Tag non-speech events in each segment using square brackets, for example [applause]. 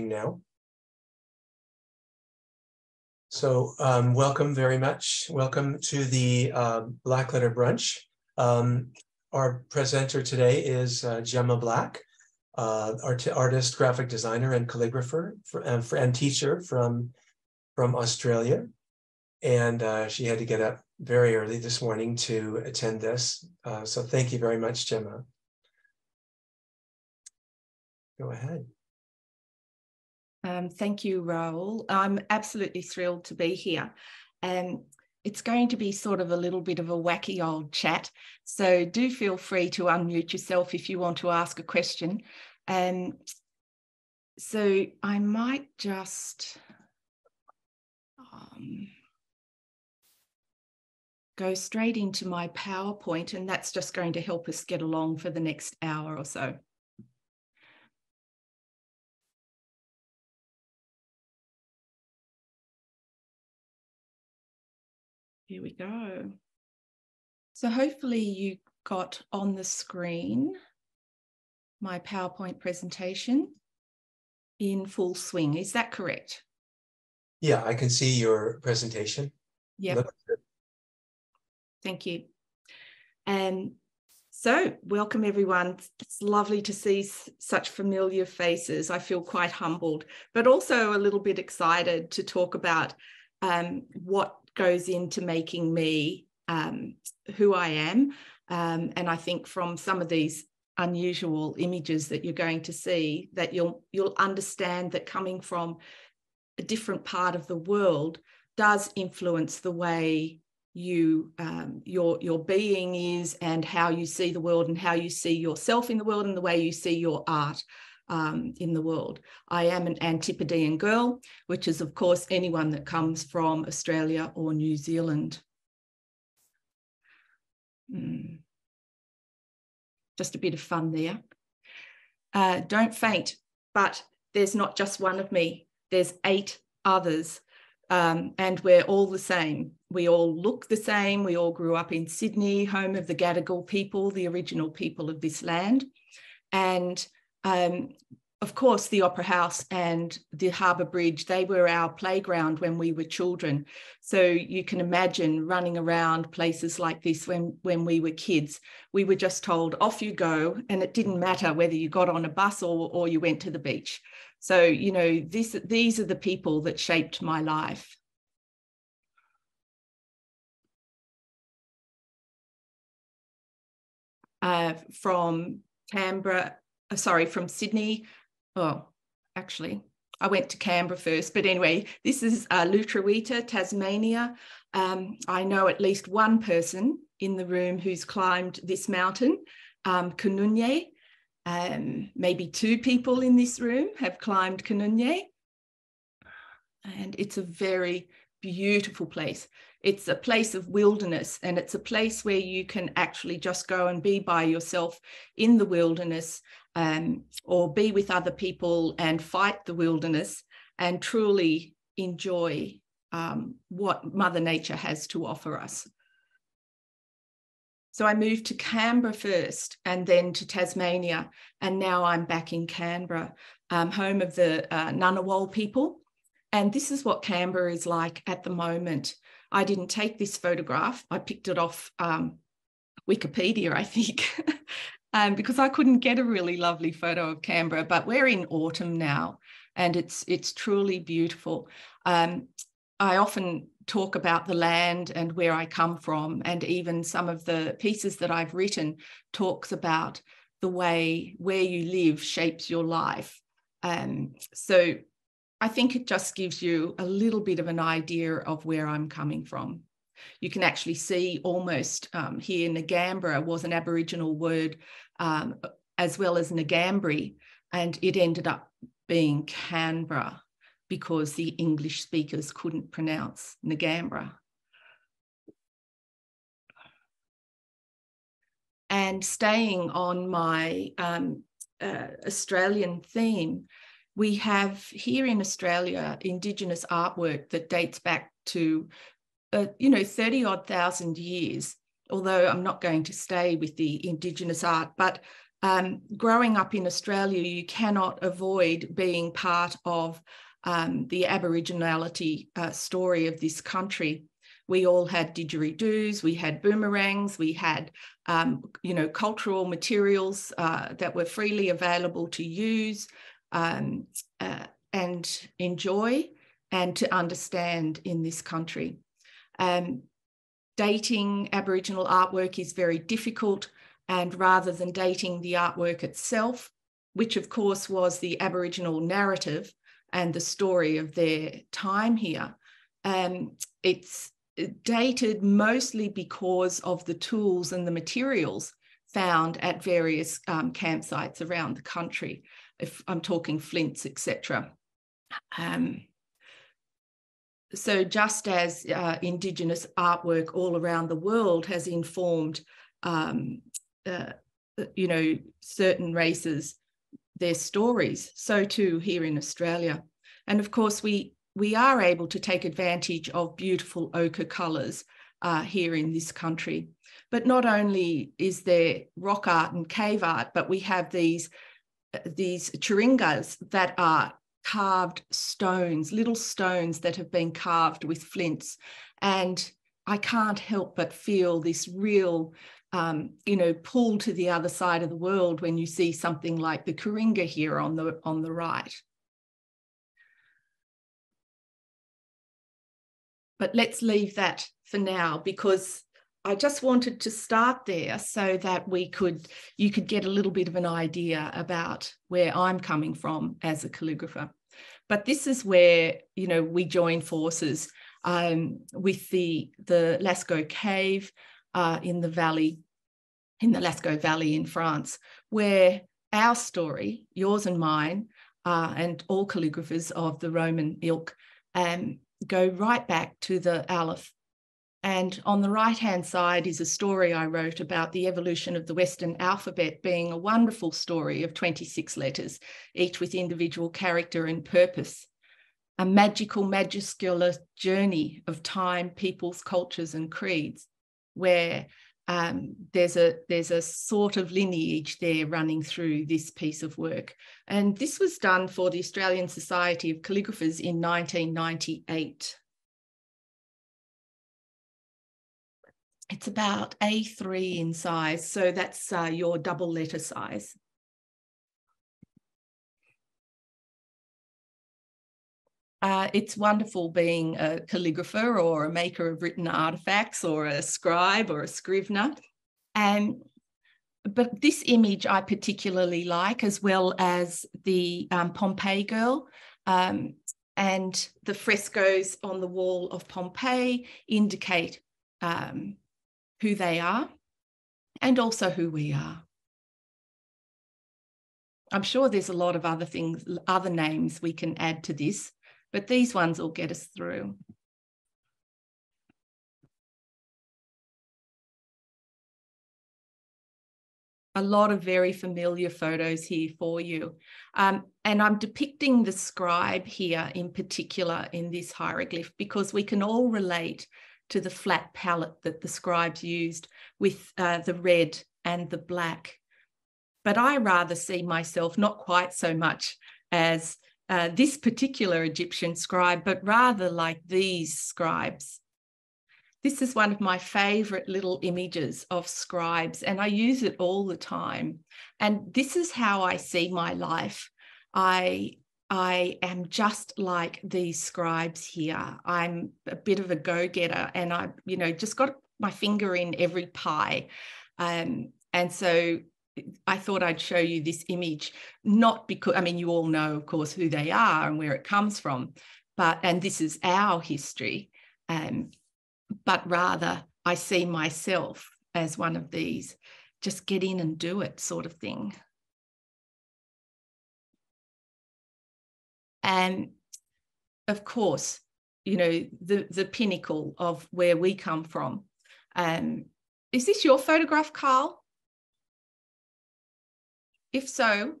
now. So um, welcome very much. Welcome to the um, Black Letter Brunch. Um, our presenter today is uh, Gemma Black, uh, art artist, graphic designer, and calligrapher for, and, for, and teacher from, from Australia. And uh, she had to get up very early this morning to attend this. Uh, so thank you very much, Gemma. Go ahead. Um, thank you, Raoul. I'm absolutely thrilled to be here. And it's going to be sort of a little bit of a wacky old chat. So do feel free to unmute yourself if you want to ask a question. And so I might just um, go straight into my PowerPoint, and that's just going to help us get along for the next hour or so. Here we go. So hopefully you got on the screen my PowerPoint presentation in full swing. Is that correct? Yeah, I can see your presentation. Yeah. Thank you. And so, welcome everyone. It's lovely to see such familiar faces. I feel quite humbled, but also a little bit excited to talk about um, what goes into making me um, who I am. Um, and I think from some of these unusual images that you're going to see, that you'll you'll understand that coming from a different part of the world does influence the way you um, your your being is and how you see the world and how you see yourself in the world and the way you see your art um, in the world. I am an Antipodean girl, which is, of course, anyone that comes from Australia or New Zealand. Mm. Just a bit of fun there. Uh, don't faint, but there's not just one of me, there's eight others. Um, and we're all the same. We all look the same. We all grew up in Sydney, home of the Gadigal people, the original people of this land. And um, of course, the Opera House and the Harbour Bridge, they were our playground when we were children. So you can imagine running around places like this when, when we were kids. We were just told, off you go. And it didn't matter whether you got on a bus or, or you went to the beach. So, you know, this, these are the people that shaped my life. Uh, from Canberra uh, sorry, from Sydney. Oh, actually, I went to Canberra first, but anyway, this is uh, Tasmania. Um, I know at least one person in the room who's climbed this mountain, um, kunanyi. Um, maybe two people in this room have climbed kunanyi. And it's a very beautiful place. It's a place of wilderness and it's a place where you can actually just go and be by yourself in the wilderness um, or be with other people and fight the wilderness and truly enjoy um, what Mother Nature has to offer us. So I moved to Canberra first and then to Tasmania, and now I'm back in Canberra, um, home of the uh, Ngunnawal people. And this is what Canberra is like at the moment. I didn't take this photograph, I picked it off um, Wikipedia, I think. [laughs] um, because I couldn't get a really lovely photo of Canberra. But we're in autumn now, and it's it's truly beautiful. Um, I often talk about the land and where I come from, and even some of the pieces that I've written talks about the way where you live shapes your life. Um, so I think it just gives you a little bit of an idea of where I'm coming from. You can actually see almost um, here Ngambra was an Aboriginal word um, as well as Ngambri, and it ended up being Canberra because the English speakers couldn't pronounce Ngambra. And staying on my um, uh, Australian theme, we have here in Australia Indigenous artwork that dates back to, uh, you know, 30 odd thousand years although I'm not going to stay with the Indigenous art, but um, growing up in Australia, you cannot avoid being part of um, the Aboriginality uh, story of this country. We all had didgeridoos, we had boomerangs, we had, um, you know, cultural materials uh, that were freely available to use um, uh, and enjoy and to understand in this country. Um, dating Aboriginal artwork is very difficult and rather than dating the artwork itself, which of course was the Aboriginal narrative and the story of their time here, um, it's dated mostly because of the tools and the materials found at various um, campsites around the country. If I'm talking flints, etc. Um, so just as uh, Indigenous artwork all around the world has informed um, uh, you know, certain races, their stories. So too here in Australia. And of course, we we are able to take advantage of beautiful ochre colours uh, here in this country. But not only is there rock art and cave art, but we have these these churingas that are carved stones, little stones that have been carved with flints. And I can't help but feel this real um, you know, pull to the other side of the world when you see something like the churinga here on the, on the right. But let's leave that for now because I just wanted to start there so that we could, you could get a little bit of an idea about where I'm coming from as a calligrapher. But this is where, you know, we join forces um, with the, the Lascaux Cave, uh, in the valley, in the Lascaux Valley in France, where our story, yours and mine, uh, and all calligraphers of the Roman ilk, um, go right back to the Aleph. And on the right hand side is a story I wrote about the evolution of the Western alphabet being a wonderful story of 26 letters, each with individual character and purpose. A magical, majuscular journey of time, peoples, cultures, and creeds where um, there's a there's a sort of lineage there running through this piece of work. And this was done for the Australian Society of Calligraphers in 1998. It's about A3 in size, so that's uh, your double letter size. Uh, it's wonderful being a calligrapher or a maker of written artifacts or a scribe or a scrivener. And but this image I particularly like, as well as the um, Pompeii girl. Um, and the frescoes on the wall of Pompeii indicate um, who they are and also who we are. I'm sure there's a lot of other things, other names we can add to this, but these ones will get us through. a lot of very familiar photos here for you. Um, and I'm depicting the scribe here in particular in this hieroglyph because we can all relate to the flat palette that the scribes used with uh, the red and the black. But I rather see myself not quite so much as uh, this particular Egyptian scribe, but rather like these scribes. This is one of my favorite little images of scribes, and I use it all the time. And this is how I see my life. I I am just like these scribes here. I'm a bit of a go-getter, and I, you know, just got my finger in every pie. Um, and so I thought I'd show you this image, not because, I mean, you all know, of course, who they are and where it comes from, but, and this is our history, um, but rather I see myself as one of these, just get in and do it sort of thing. And of course, you know, the, the pinnacle of where we come from. Um, is this your photograph, Carl? If so,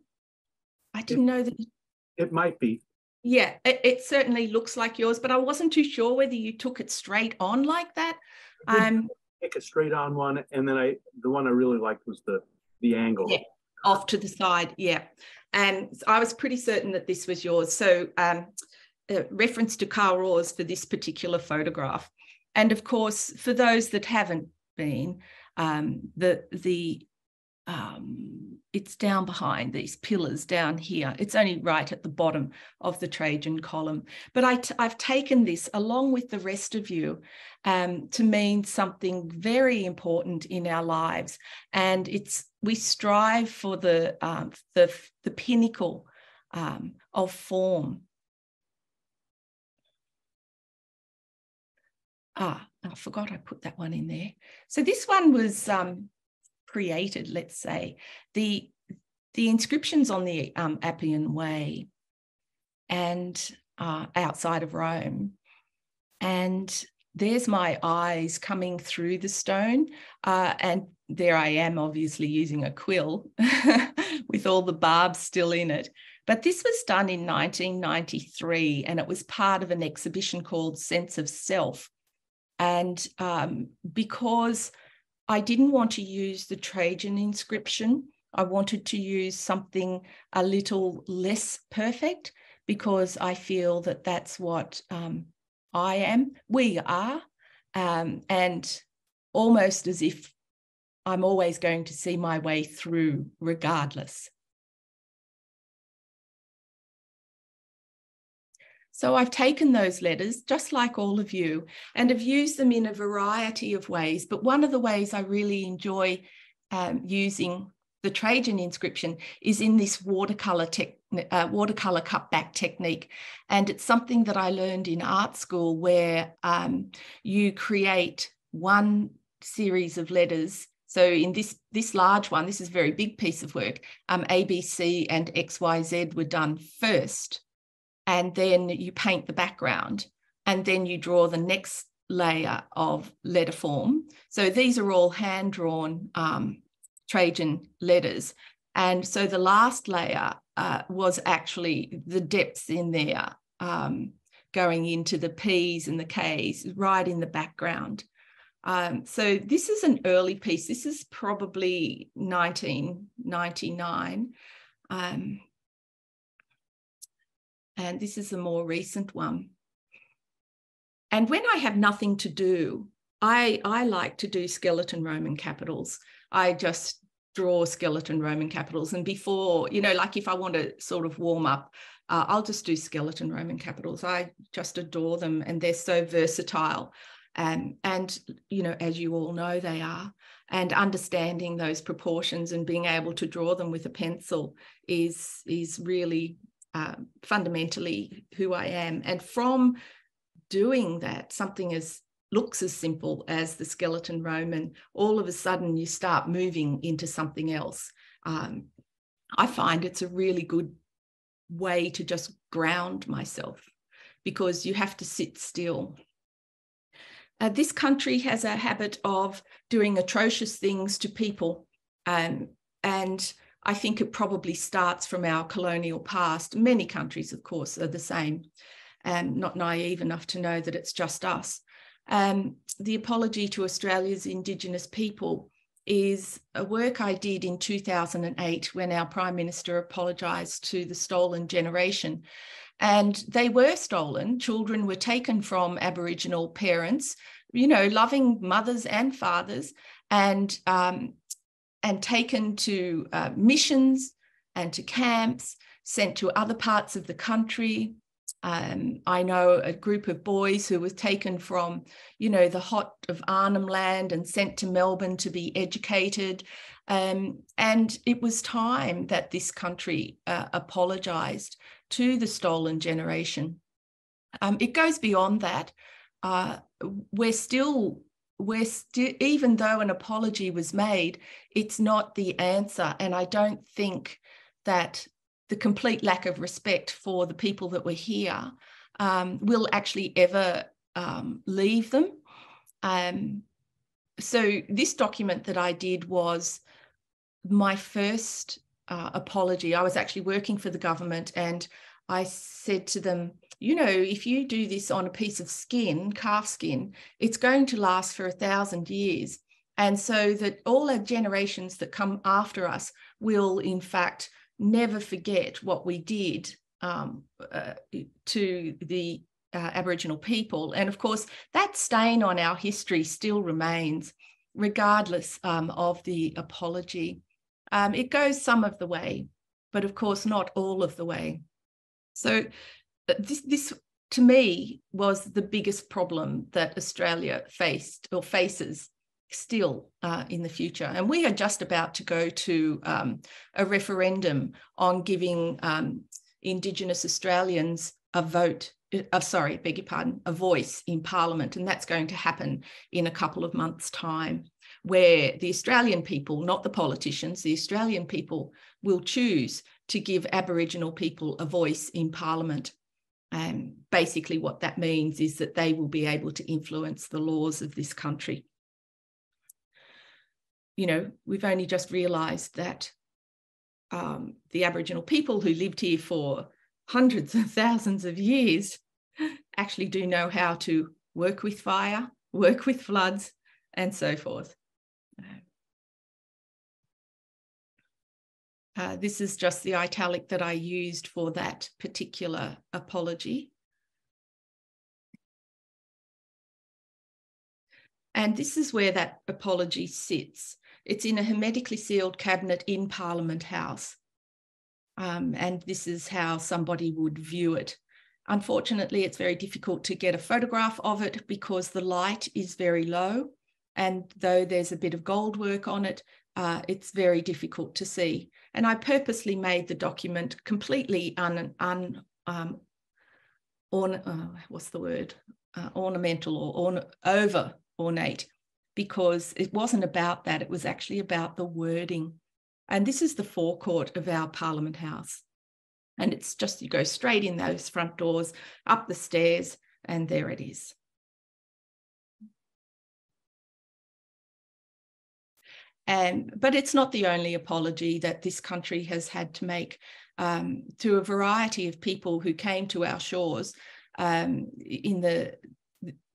I didn't it, know that. It might be. Yeah, it, it, certainly looks like yours, but I wasn't too sure whether you took it straight on like that. Um, take a straight on one, and then I the one I really liked was the the angle. Yeah. Off to the side. Yeah. And I was pretty certain that this was yours. So, um, reference to Carl Rawls for this particular photograph. And of course, for those that haven't been, um, the the um, it's down behind these pillars down here. It's only right at the bottom of the Trajan column. But i t- I've taken this along with the rest of you um, to mean something very important in our lives. And it's we strive for the, um, the, the pinnacle um, of form. Ah, I forgot I put that one in there. So this one was um, created, let's say, the the inscriptions on the um, Appian Way and uh, outside of Rome. And there's my eyes coming through the stone. Uh, and there I am, obviously using a quill [laughs] with all the barbs still in it. But this was done in 1993, and it was part of an exhibition called Sense of Self. And um, because I didn't want to use the Trajan inscription. I wanted to use something a little less perfect because I feel that that's what um, I am, we are, um, and almost as if I'm always going to see my way through regardless. So I've taken those letters, just like all of you, and have used them in a variety of ways. But one of the ways I really enjoy um, using the Trajan inscription is in this watercolor uh, watercolor cutback technique, and it's something that I learned in art school where um, you create one series of letters. So in this this large one, this is a very big piece of work. Um, ABC and XYZ were done first and then you paint the background and then you draw the next layer of letter form. So these are all hand drawn um, Trajan letters. And so the last layer uh, was actually the depths in there um, going into the P's and the K's right in the background. Um, so this is an early piece. This is probably 1999. Um, and this is a more recent one. And when I have nothing to do, I, I like to do skeleton Roman capitals. I just draw skeleton Roman capitals. And before, you know, like if I want to sort of warm up, uh, I'll just do skeleton Roman capitals. I just adore them and they're so versatile. Um, and, you know, as you all know, they are. And understanding those proportions and being able to draw them with a pencil is, is really uh, fundamentally who I am. And from doing that, something as looks as simple as the skeleton Roman, all of a sudden you start moving into something else. Um, I find it's a really good way to just ground myself because you have to sit still. Uh, this country has a habit of doing atrocious things to people. Um, and I think it probably starts from our colonial past. Many countries, of course, are the same, and not naive enough to know that it's just us. Um, the Apology to Australia's Indigenous People is a work I did in 2008 when our Prime Minister apologised to the stolen generation. And they were stolen. Children were taken from Aboriginal parents, you know, loving mothers and fathers, and um, and taken to uh, missions and to camps, sent to other parts of the country. Um, I know a group of boys who was taken from, you know, the hot of Arnhem Land and sent to Melbourne to be educated. Um, and it was time that this country uh, apologised to the stolen generation. Um, it goes beyond that. Uh, we're still we're even though an apology was made it's not the answer. And i don't think that the complete lack of respect for the people that were here um, will actually ever um, leave them. Um, so this document that i did was my first uh, apology. I was actually working for the government and i said to them you know, if you do this on a piece of skin, calf skin, it's going to last for a thousand years. And so that all our generations that come after us will, in fact, never forget what we did um, uh, to the uh, Aboriginal people. And of course, that stain on our history still remains, regardless um, of the apology. Um, it goes some of the way, but of course, not all of the way. So, this, this to me was the biggest problem that Australia faced or faces still uh, in the future. And we are just about to go to um, a referendum on giving um, Indigenous Australians a vote. Uh, sorry, beg your pardon, a voice in Parliament, and that's going to happen in a couple of months' time, where the Australian people, not the politicians, the Australian people will choose to give Aboriginal people a voice in Parliament. And basically, what that means is that they will be able to influence the laws of this country you know, we've only just realised that um, the Aboriginal people who lived here for hundreds of thousands of years actually do know how to work with fire, work with floods, and so forth. Uh, this is just the italic that I used for that particular apology. And this is where that apology sits. It's in a hermetically sealed cabinet in Parliament House. Um, and this is how somebody would view it. Unfortunately, it's very difficult to get a photograph of it because the light is very low. And though there's a bit of gold work on it, uh, it's very difficult to see. And I purposely made the document completely un, un um, uh, what's the word? Uh, ornamental or orna, over ornate because it wasn't about that. It was actually about the wording. And this is the forecourt of our Parliament House. And it's just you go straight in those front doors, up the stairs, and there it is. And, but it's not the only apology that this country has had to make um, to a variety of people who came to our shores um, in the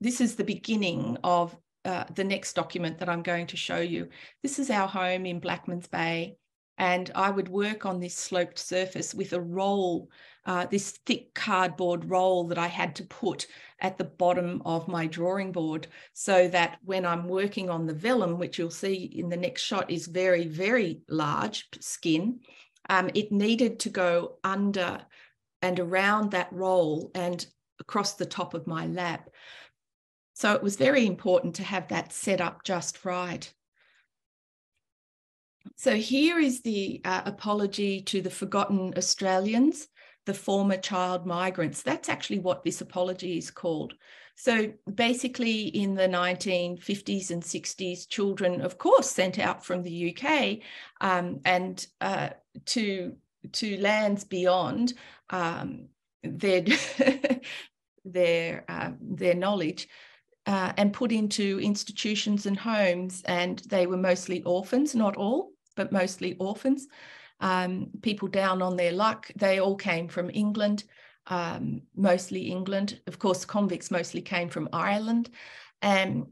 this is the beginning of uh, the next document that I'm going to show you. This is our home in Blackmans Bay. And I would work on this sloped surface with a roll, uh, this thick cardboard roll that I had to put at the bottom of my drawing board so that when I'm working on the vellum, which you'll see in the next shot is very, very large skin, um, it needed to go under and around that roll and across the top of my lap. So it was very important to have that set up just right. So here is the uh, apology to the forgotten Australians, the former child migrants. That's actually what this apology is called. So basically, in the 1950s and 60s, children, of course, sent out from the UK um, and uh, to to lands beyond um, their [laughs] their uh, their knowledge uh, and put into institutions and homes. And they were mostly orphans, not all, but mostly orphans. Um, people down on their luck. They all came from England, um, mostly England. Of course, convicts mostly came from Ireland. And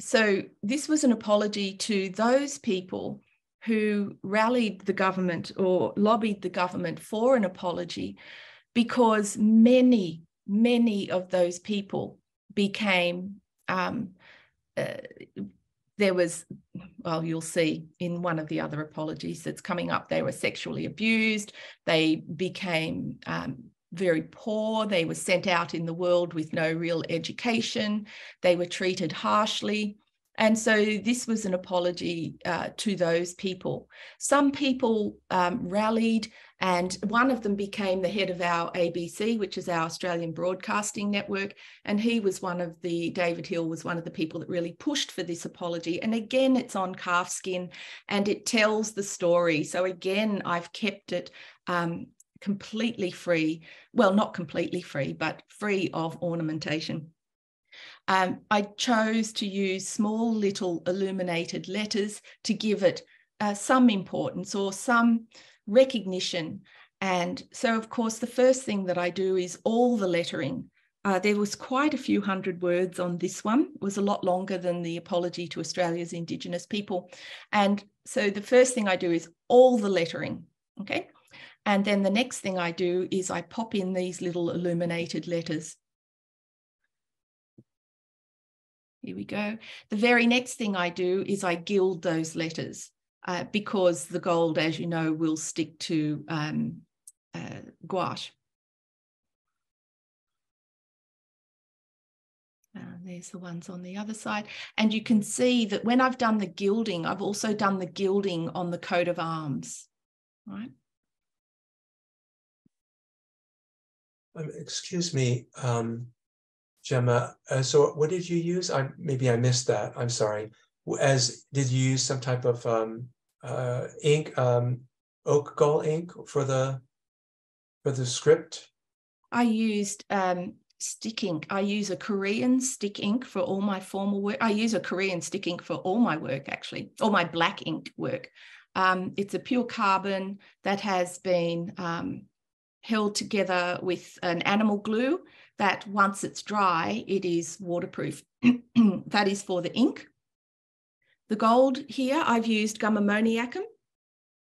so this was an apology to those people who rallied the government or lobbied the government for an apology because many, many of those people became um, uh, there was, well, you'll see in one of the other apologies that's coming up, they were sexually abused. They became um, very poor. They were sent out in the world with no real education. They were treated harshly. And so this was an apology uh, to those people. Some people um, rallied, and one of them became the head of our ABC, which is our Australian Broadcasting Network. And he was one of the, David Hill was one of the people that really pushed for this apology. And again, it's on calfskin and it tells the story. So again, I've kept it um, completely free. Well, not completely free, but free of ornamentation. Um, I chose to use small little illuminated letters to give it uh, some importance or some recognition. And so, of course, the first thing that I do is all the lettering Uh, there was quite a few hundred words on this one. It was a lot longer than the apology to Australia's Indigenous people. And so the first thing I do is all the lettering, okay? And then the next thing I do is I pop in these little illuminated letters. Here we go. The very next thing I do is I gild those letters uh, because the gold, as you know, will stick to um, uh, gouache. Uh, there's the ones on the other side. And you can see that when I've done the gilding, I've also done the gilding on the coat of arms, right? Um, excuse me, um, Gemma. Uh, so what did you use? I maybe I missed that. I'm sorry. As did you use some type of um, uh, ink, um, oak gall ink for the for the script? I used um, stick ink. I use a Korean stick ink for all my formal work. I use a Korean stick ink for all my work, actually, all my black ink work. Um, it's a pure carbon that has been um, held together with an animal glue that once it's dry, it is waterproof. [clears throat] that is for the ink. The gold here, I've used gum ammoniacum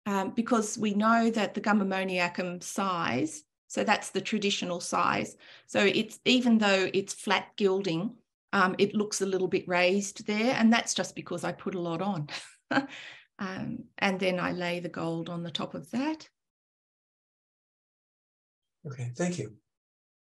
um, because we know that the gum ammoniacum size so that's the traditional size. So it's even though it's flat gilding, um, it looks a little bit raised there. And that's just because I put a lot on. [laughs] um, and then I lay the gold on the top of that. Okay, thank you.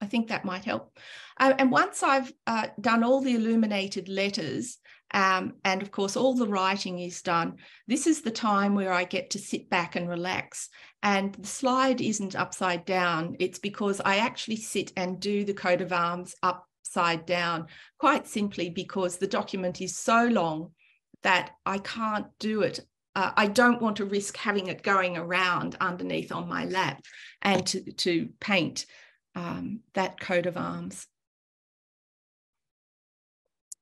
I think that might help. Uh, and once I've uh, done all the illuminated letters, um, and of course, all the writing is done. This is the time where I get to sit back and relax. And the slide isn't upside down. It's because I actually sit and do the coat of arms upside down, quite simply because the document is so long that I can't do it. Uh, I don't want to risk having it going around underneath on my lap and to, to paint um, that coat of arms.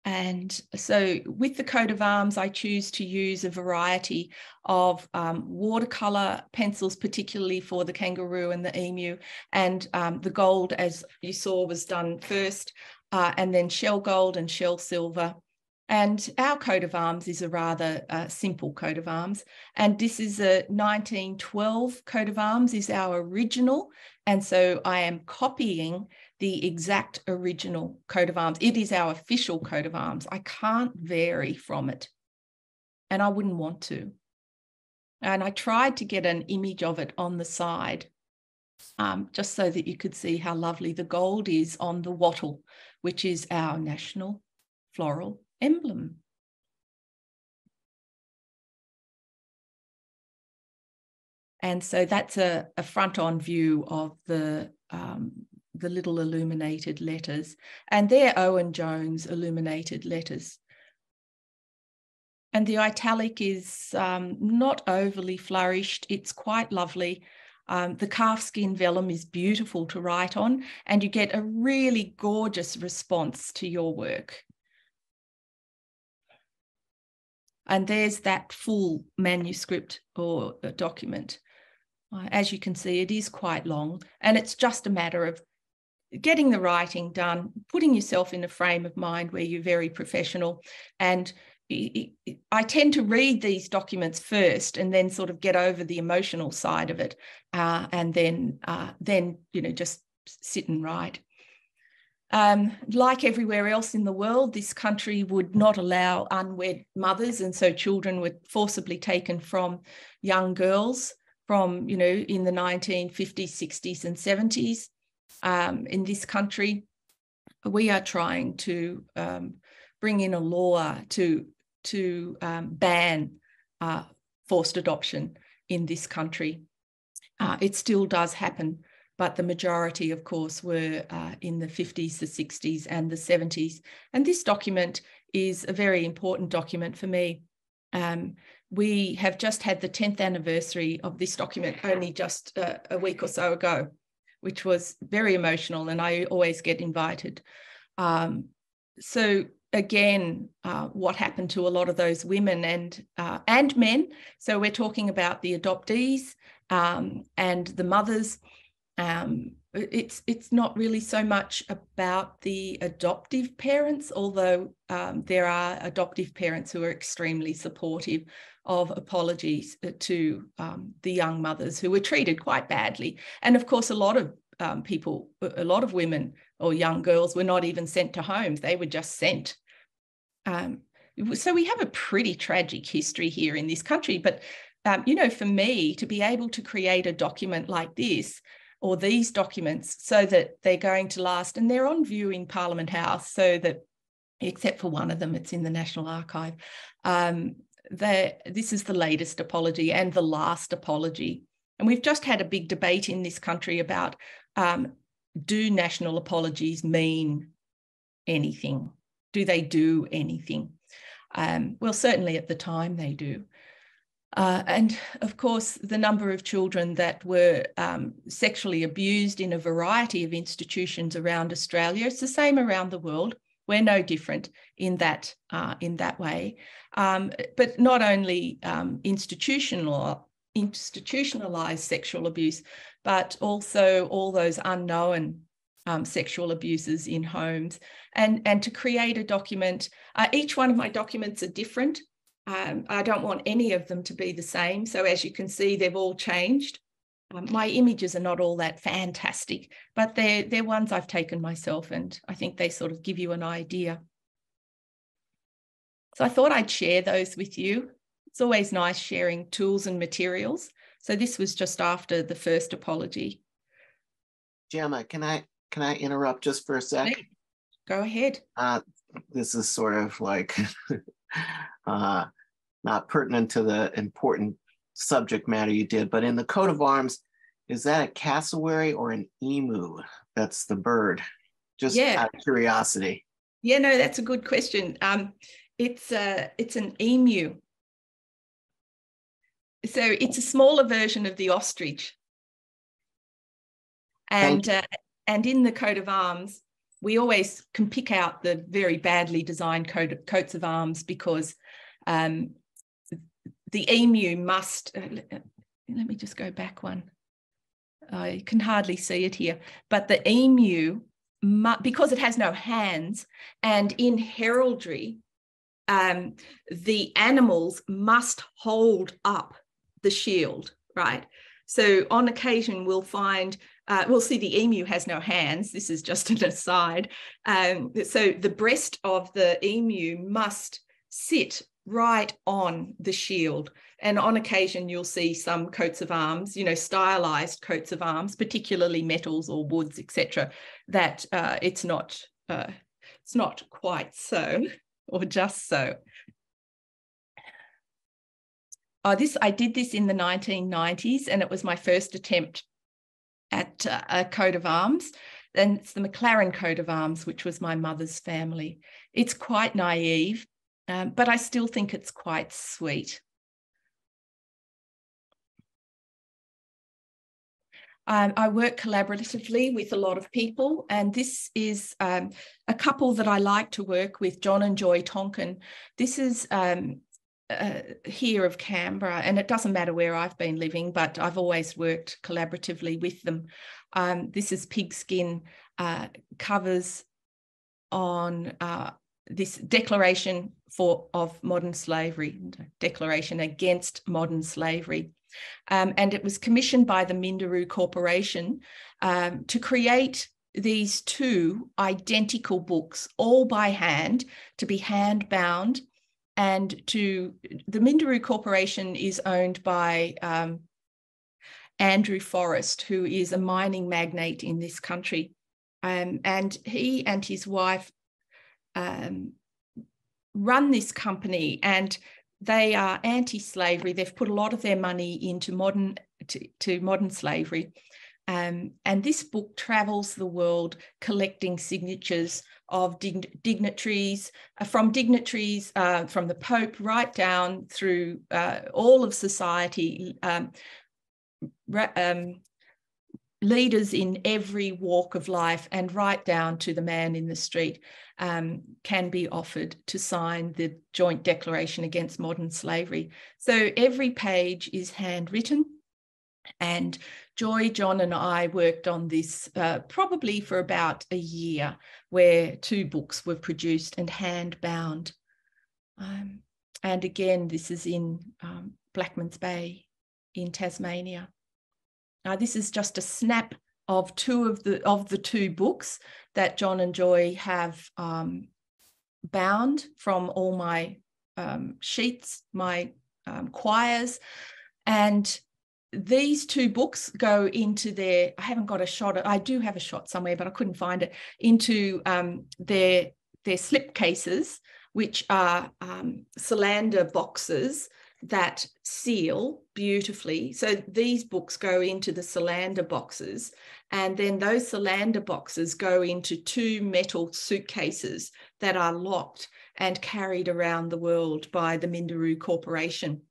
And so with the coat of arms, I choose to use a variety of um, watercolor pencils, particularly for the kangaroo and the emu. And um, the gold, as you saw, was done first, uh, and then shell gold and shell silver. And our coat of arms is a rather uh, simple coat of arms. And this is a 1912 coat of arms, is our original. And so I am copying the exact original coat of arms. It is our official coat of arms. I can't vary from it. And I wouldn't want to. And I tried to get an image of it on the side, um, just so that you could see how lovely the gold is on the wattle, which is our national floral emblem. And so that's a, a front on view of the um, the little illuminated letters, and they're Owen Jones illuminated letters. And the italic is um, not overly flourished, it's quite lovely. Um, the calfskin vellum is beautiful to write on, and you get a really gorgeous response to your work. And there's that full manuscript or document. Uh, as you can see, it is quite long, and it's just a matter of getting the writing done, putting yourself in a frame of mind where you're very professional. And I tend to read these documents first and then sort of get over the emotional side of it, uh, and then uh, then you know just sit and write. Um, like everywhere else in the world, this country would not allow unwed mothers, and so children were forcibly taken from young girls from you know in the 1950s, 60s, and 70s um, in this country, we are trying to um, bring in a law to to um, ban uh, forced adoption in this country. Uh, it still does happen, but the majority, of course, were uh, in the 50s, the 60s, and the 70s. And this document is a very important document for me. Um, we have just had the 10th anniversary of this document only just uh, a week or so ago which was very emotional, and I always get invited. Um, so again, uh, what happened to a lot of those women and uh, and men? So we're talking about the adoptees um, and the mothers. Um, it's it's not really so much about the adoptive parents, although um, there are adoptive parents who are extremely supportive of apologies uh, to um, the young mothers who were treated quite badly. And of course, a lot of um, people, a lot of women or young girls were not even sent to homes; they were just sent. Um, so we have a pretty tragic history here in this country. But um, you know, for me to be able to create a document like this or these documents so that they're going to last and they're on view in Parliament House so that except for one of them it's in the National Archive. Um, this is the latest apology and the last apology. And we've just had a big debate in this country about um, do national apologies mean anything? Do they do anything? Um, well certainly at the time they do uh, and of course, the number of children that were um, sexually abused in a variety of institutions around Australia, it's the same around the world. We're no different in that uh, in that way. Um, but not only um, institutional institutionalized sexual abuse, but also all those unknown um, sexual abuses in homes. And, and to create a document, uh, each one of my documents are different. Um, I don't want any of them to be the same. So as you can see, they've all changed. Um, my images are not all that fantastic, but they're, they're ones I've taken myself and I think they sort of give you an idea. So I thought I'd share those with you. It's always nice sharing tools and materials. So this was just after the first apology. Gemma, can I can I interrupt just for a sec? Go ahead. Uh, this is sort of like [laughs] uh, not pertinent to the important subject matter you did, but in the coat of arms, is that a cassowary or an emu? That's the bird. Just yeah. out of curiosity. Yeah, no, that's a good question. Um, it's a it's an emu. So it's a smaller version of the ostrich. And uh, and in the coat of arms, we always can pick out the very badly designed coat, coats of arms because um, the emu must, uh, uh, let me just go back one. I can hardly see it here, but the emu, because it has no hands, and in heraldry, um, the animals must hold up the shield, right? So on occasion, we'll find, uh, we'll see the emu has no hands. This is just [laughs] an aside. Um, so the breast of the emu must sit right on the shield. And on occasion, you'll see some coats of arms, you know, stylized coats of arms, particularly metals or woods, etc. That uh, it's not uh, it's not quite so, [laughs] or just so. Oh, this I did this in the 1990s, and it was my first attempt at uh, a coat of arms. And it's the McLaren coat of arms, which was my mother's family. It's quite naive, um, but I still think it's quite sweet. Um, I work collaboratively with a lot of people, and this is um, a couple that I like to work with, John and Joy Tonkin. This is um, uh, here of Canberra, and it doesn't matter where I've been living, but I've always worked collaboratively with them. Um, this is pigskin uh, covers on uh, this declaration for of modern slavery, declaration against modern slavery. Um, and it was commissioned by the Minderoo Corporation um, to create these two identical books, all by hand, to be hand bound. And to the Minderoo Corporation is owned by um, Andrew Forrest, who is a mining magnate in this country. Um, and he and his wife um, run this company and they are anti-slavery. They've put a lot of their money into modern to, to modern slavery. Um, and this book travels the world collecting signatures of dig- dignitaries, uh, from dignitaries uh, from the Pope right down through uh, all of society, um, um, leaders in every walk of life and right down to the man in the street um, can be offered to sign the joint declaration against modern slavery. So every page is handwritten and Joy, John, and I worked on this uh, probably for about a year, where two books were produced and hand bound. Um, and again, this is in um, Blackmans Bay in Tasmania. Now, this is just a snap of two of the of the two books that John and Joy have um, bound from all my um, sheets, my um, quires, and these two books go into their i haven't got a shot i do have a shot somewhere but i couldn't find it into um, their their slip cases which are um, solander boxes that seal beautifully. So these books go into the solander boxes and then those solander boxes go into two metal suitcases that are locked and carried around the world by the minderoo corporation.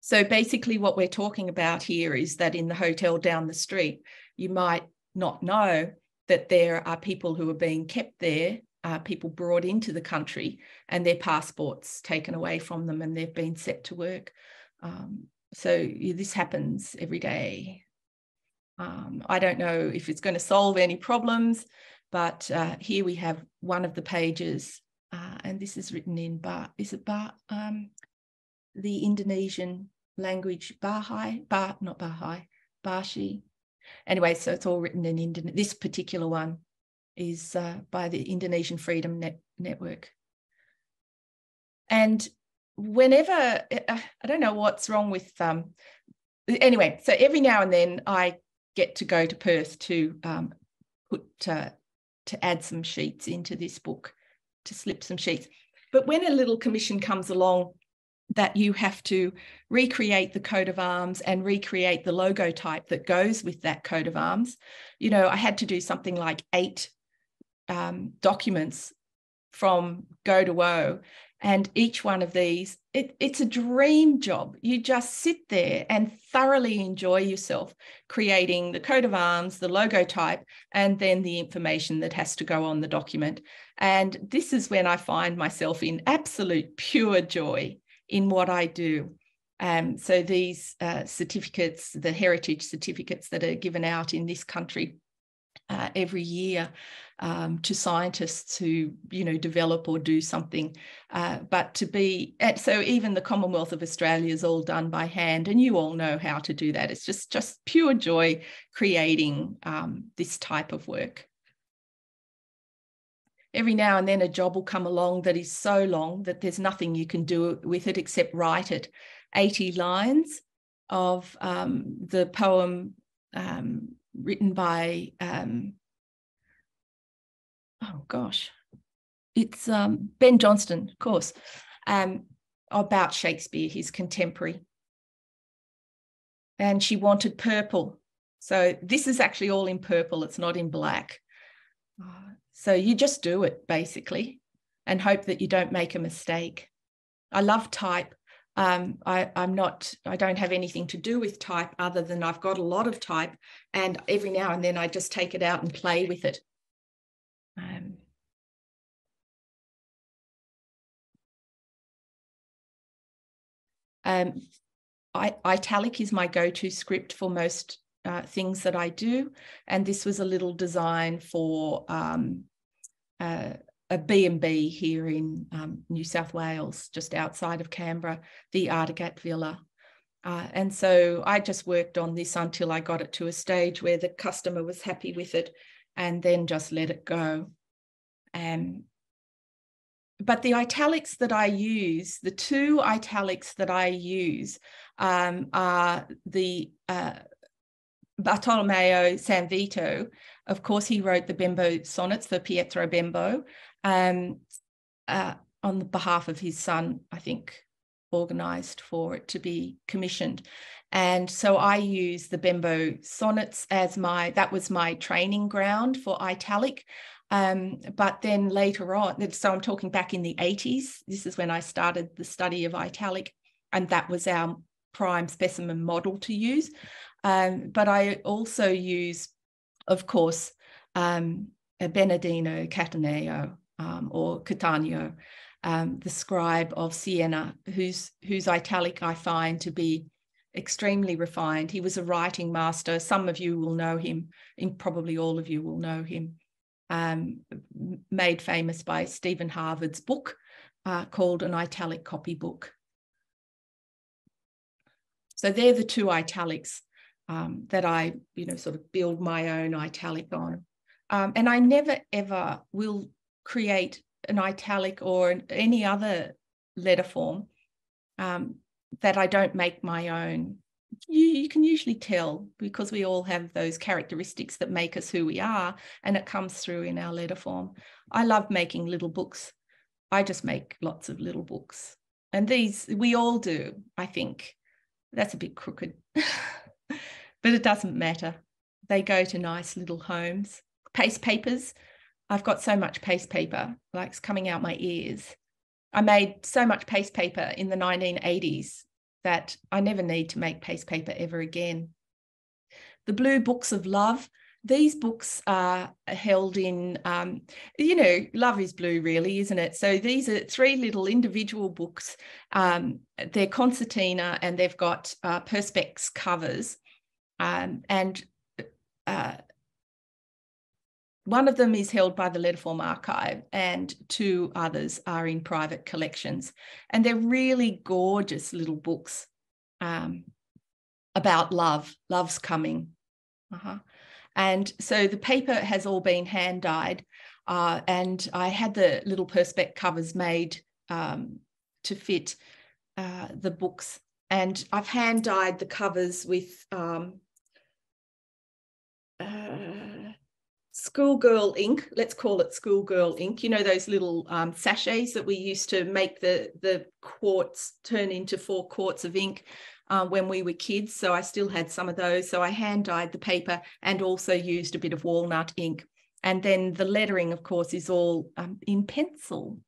So basically, what we're talking about here is that in the hotel down the street, you might not know that there are people who are being kept there, uh, people brought into the country, and their passports taken away from them and they've been set to work. Um, so this happens every day. Um, I don't know if it's going to solve any problems, but uh, here we have one of the pages, uh, and this is written in Bar. Is it Bar? Um, the Indonesian language Bahai, bah, not Bahai, Bashi. Anyway, so it's all written in Indonesian. This particular one is uh, by the Indonesian Freedom Net- Network. And whenever, uh, I don't know what's wrong with, um, anyway, so every now and then I get to go to Perth to um, put, uh, to add some sheets into this book, to slip some sheets. But when a little commission comes along that you have to recreate the coat of arms and recreate the logo type that goes with that coat of arms. You know, I had to do something like eight um, documents from go to woe. And each one of these, it, it's a dream job. You just sit there and thoroughly enjoy yourself creating the coat of arms, the logo type, and then the information that has to go on the document. And this is when I find myself in absolute pure joy in what I do. Um, so these uh, certificates, the heritage certificates that are given out in this country uh, every year um, to scientists who you know develop or do something uh, but to be so even the commonwealth of australia is all done by hand and you all know how to do that. It's just just pure joy creating um, this type of work. Every now and then a job will come along that is so long that there's nothing you can do with it except write it. 80 lines of um, the poem um, written by um, oh gosh it's um, ben Johnston, of course um, about shakespeare his contemporary and she wanted purple so this is actually all in purple it's not in black so you just do it basically and hope that you don't make a mistake. I love type. Um, I, I'm not, I don't have anything to do with type other than I've got a lot of type. And every now and then I just take it out and play with it. Um, I, italic is my go-to script for most uh, things that I do. And this was a little design for um, uh, a B&B here in um, New South Wales, just outside of Canberra, the Artigat Villa. Uh, and so I just worked on this until I got it to a stage where the customer was happy with it and then just let it go. But the italics that I use, the two italics that I use um, are the uh, Bartolomeo Sanvito, of course, he wrote the Bembo sonnets for Pietro Bembo um, uh, on behalf of his son, I think, organized for it to be commissioned. And so I use the Bembo sonnets as my, that was my training ground for italic. Um, but then later on, so I'm talking back in the 80s, this is when I started the study of italic, and that was our prime specimen model to use. Um, but I also use, of course, um, Bernardino Cataneo um, or Cataneo, um, the scribe of Siena, whose whose italic I find to be extremely refined. He was a writing master. Some of you will know him, and probably all of you will know him. Um, made famous by Stephen Harvard's book uh, called An Italic Copybook. So they're the two italics um, that I, you know, sort of build my own italic on. Um, and I never ever will create an italic or any other letter form um, that I don't make my own. You, you, can usually tell because we all have those characteristics that make us who we are, and it comes through in our letter form. I love making little books. I just make lots of little books. And these, we all do, I think. That's a bit crooked, [laughs] but it doesn't matter. They go to nice little homes. Paste papers. I've got so much paste paper, like it's coming out my ears. I made so much paste paper in the 1980s that I never need to make paste paper ever again. The Blue Books of Love. These books are held in, um, you know, love is blue, really, isn't it? So these are three little individual books. Um, they're concertina and they've got uh, perspex covers. Um, and one of them is held by the Letterform Archive, and two others are in private collections. And they're really gorgeous little books um, about love. Love's coming. Uh-huh. And so the paper has all been hand dyed, uh, and I had the little Perspex covers made um, to fit uh, the books. And I've hand dyed the covers with um, uh, schoolgirl ink let's call it schoolgirl ink you know those little um, sachets that we used to make the the quarts turn into four quarts of ink uh, when we were kids. So i still had some of those. So i hand dyed the paper and also used a bit of walnut ink. And then the lettering of course is all um, in pencil.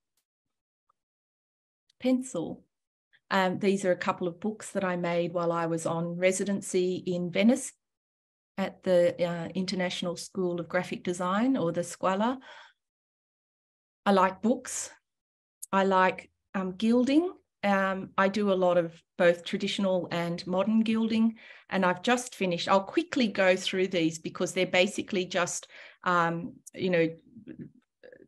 Pencil. Um, these are a couple of books that i made while i was on residency in venice at the uh, International School of Graphic Design or the Scuola. I like books. I like um, gilding. Um, I do a lot of both traditional and modern gilding, and I've just finished. I'll quickly go through these because they're basically just, um, you know,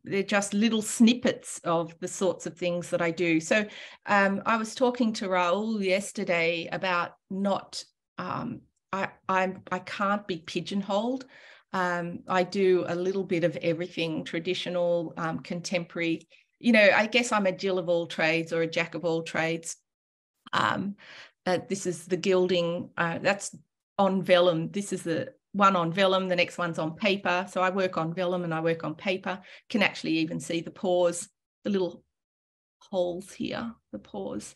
they're just little snippets of the sorts of things that I do. So um, I was talking to Raul yesterday about not um, I I'm I can't be pigeonholed. Um, I do a little bit of everything, traditional, um, contemporary. You know, I guess I'm a Jill of all trades or a jack of all trades. Um, this is the gilding. Uh, that's on vellum. This is the one on vellum. The next one's on paper. So I work on vellum and I work on paper. Can actually even see the pores, the little holes here, the pores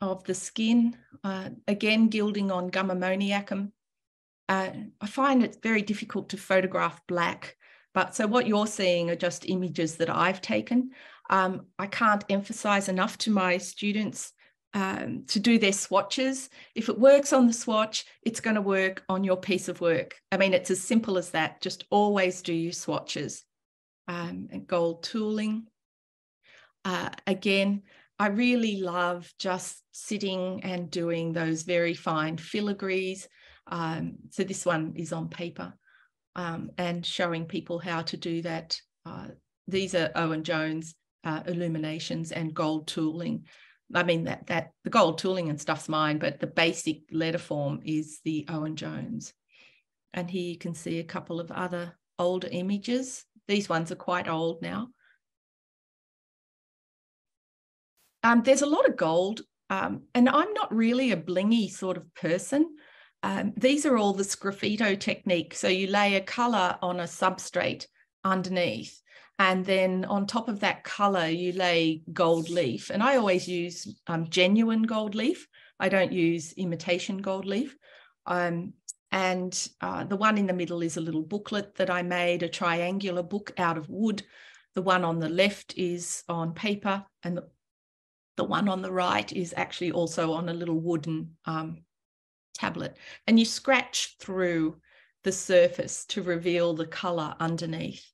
of the skin. Uh, again, gilding on gum ammoniacum. Uh, I find it very difficult to photograph black, but so what you're seeing are just images that I've taken. Um, I can't emphasize enough to my students um, to do their swatches. If it works on the swatch, it's going to work on your piece of work. I mean, it's as simple as that. Just always do your swatches. Um, and gold tooling. Uh, again, I really love just sitting and doing those very fine filigrees. Um, so this one is on paper um, and showing people how to do that. Uh, these are Owen Jones uh, illuminations and gold tooling. I mean that that the gold tooling and stuff's mine, but the basic letter form is the Owen Jones. And here you can see a couple of other older images. These ones are quite old now. Um, there's a lot of gold, um, and I'm not really a blingy sort of person. Um, these are all the sgraffito technique. So you lay a color on a substrate underneath, and then on top of that color, you lay gold leaf. And I always use um, genuine gold leaf. I don't use imitation gold leaf. Um, and uh, the one in the middle is a little booklet that I made, a triangular book out of wood. The one on the left is on paper, and the the one on the right is actually also on a little wooden um, tablet. And you scratch through the surface to reveal the color underneath.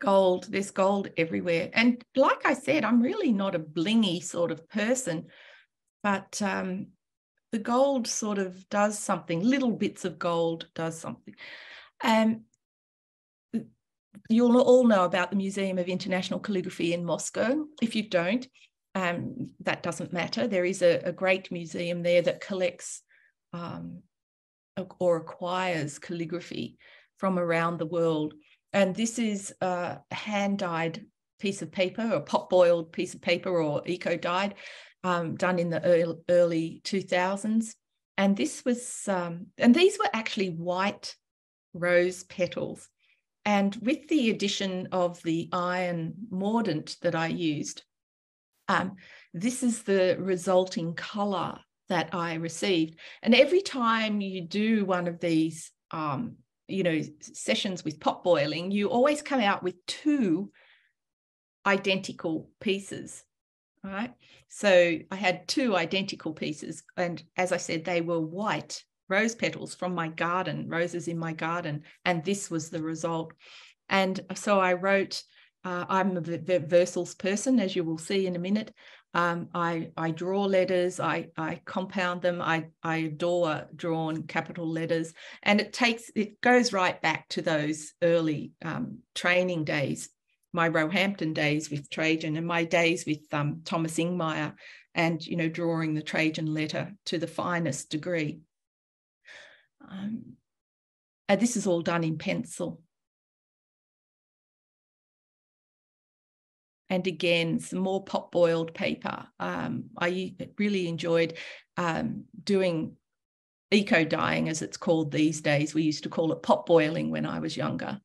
gold there's gold everywhere and like i said i'm really not a blingy sort of person but um, the gold sort of does something little bits of gold does something um, you'll all know about the museum of international calligraphy in moscow if you don't um, that doesn't matter there is a, a great museum there that collects um, or acquires calligraphy from around the world and this is a hand dyed piece of paper, or pot boiled piece of paper, or eco dyed, um, done in the early, early 2000s. And this was, um, and these were actually white rose petals. And with the addition of the iron mordant that I used, um, this is the resulting color that I received. And every time you do one of these um, you know sessions with pot boiling you always come out with two identical pieces right so i had two identical pieces and as i said they were white rose petals from my garden roses in my garden and this was the result and so i wrote uh, i'm a versals person as you will see in a minute um, I, I draw letters, I, I compound them, I, I adore drawn capital letters. And it takes, it goes right back to those early um, training days, my Roehampton days with Trajan and my days with um, Thomas Ingmire and, you know, drawing the Trajan letter to the finest degree. Um, and this is all done in pencil. and again some more pot boiled paper. Um, i really enjoyed um, doing eco dyeing as it's called these days. We used to call it pot boiling when i was younger.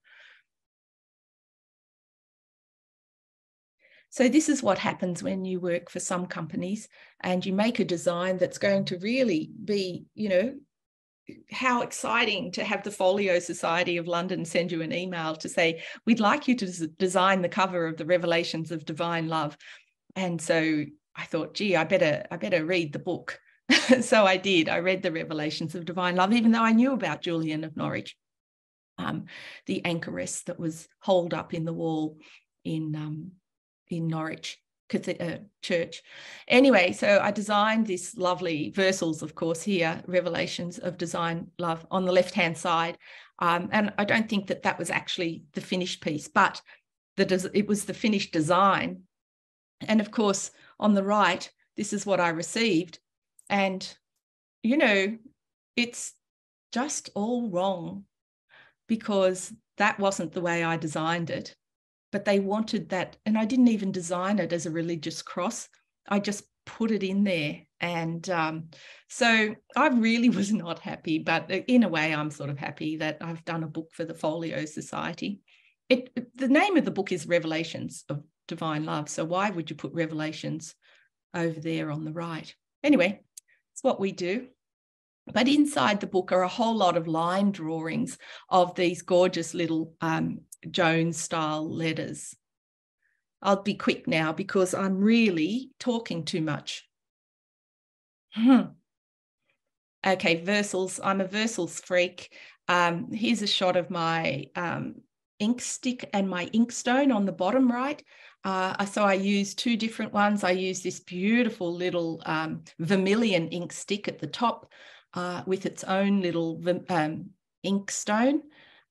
So, this is what happens when you work for some companies and you make a design that's going to really be, you know, how exciting to have the Folio Society of London send you an email to say, We'd like you to design the cover of the Revelations of Divine Love. And so I thought, gee, I better, I better read the book. [laughs] so I did. I read the Revelations of Divine Love, even though I knew about Julian of Norwich, um, the anchoress that was holed up in the wall in um, in Norwich uh, church. Anyway, so I designed this lovely versals, of course, here, Revelations of Design Love on the left hand side. Um, and I don't think that that was actually the finished piece, but the, it was the finished design. And of course, on the right, this is what I received. And, you know, it's just all wrong because that wasn't the way I designed it but they wanted that. And I didn't even design it as a religious cross. I just put it in there. And um, so I really [laughs] was not happy, but in a way, I'm sort of happy that I've done a book for the Folio Society. It, the name of the book is Revelations of Divine Love. So why would you put Revelations over there on the right? Anyway, it's what we do. But inside the book are a whole lot of line drawings of these gorgeous little um, Jones style letters. I'll be quick now because I'm really talking too much. Hmm. Okay, Versals. I'm a Versals freak. Um, here's a shot of my um, ink stick and my inkstone on the bottom right. Uh, so I use two different ones. I use this beautiful little um, vermilion ink stick at the top uh, with its own little um.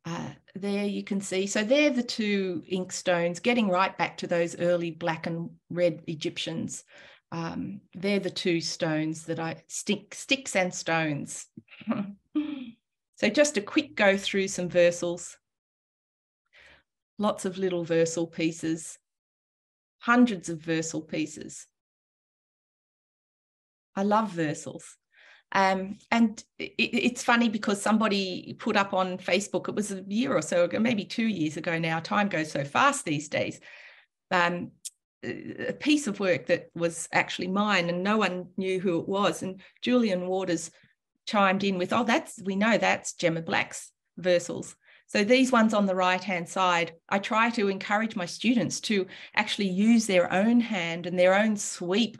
Uh, there you can see. So they're the two ink stones, getting right back to those early black and red Egyptians. Um, they're the two stones that I stick sticks and stones. [laughs] so just a quick go through some versals. Lots of little versal pieces, hundreds of versal pieces. I love versals. Um, and it, it's funny because somebody put up on Facebook, it was a year or so ago, maybe two years ago now, time goes so fast these days. Um, a piece of work that was actually mine and no one knew who it was. And Julian Waters chimed in with, oh, that's, we know that's Gemma Black's versals. So these ones on the right hand side, I try to encourage my students to actually use their own hand and their own sweep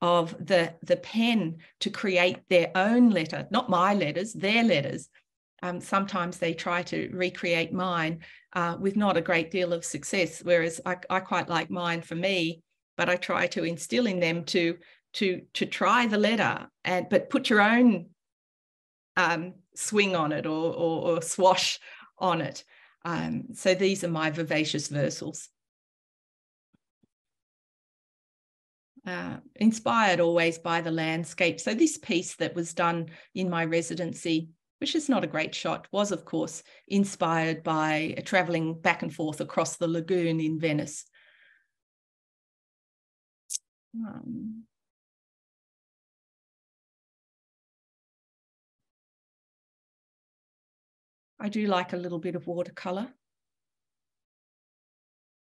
of the, the pen to create their own letter, not my letters, their letters. Um, sometimes they try to recreate mine uh, with not a great deal of success, whereas I, I quite like mine for me, but I try to instill in them to to to try the letter and but put your own um, swing on it or, or, or swash on it. Um, so these are my vivacious versals. Uh, inspired always by the landscape. So this piece that was done in my residency, which is not a great shot, was of course inspired by traveling back and forth across the lagoon in Venice. Um, I do like a little bit of watercolor.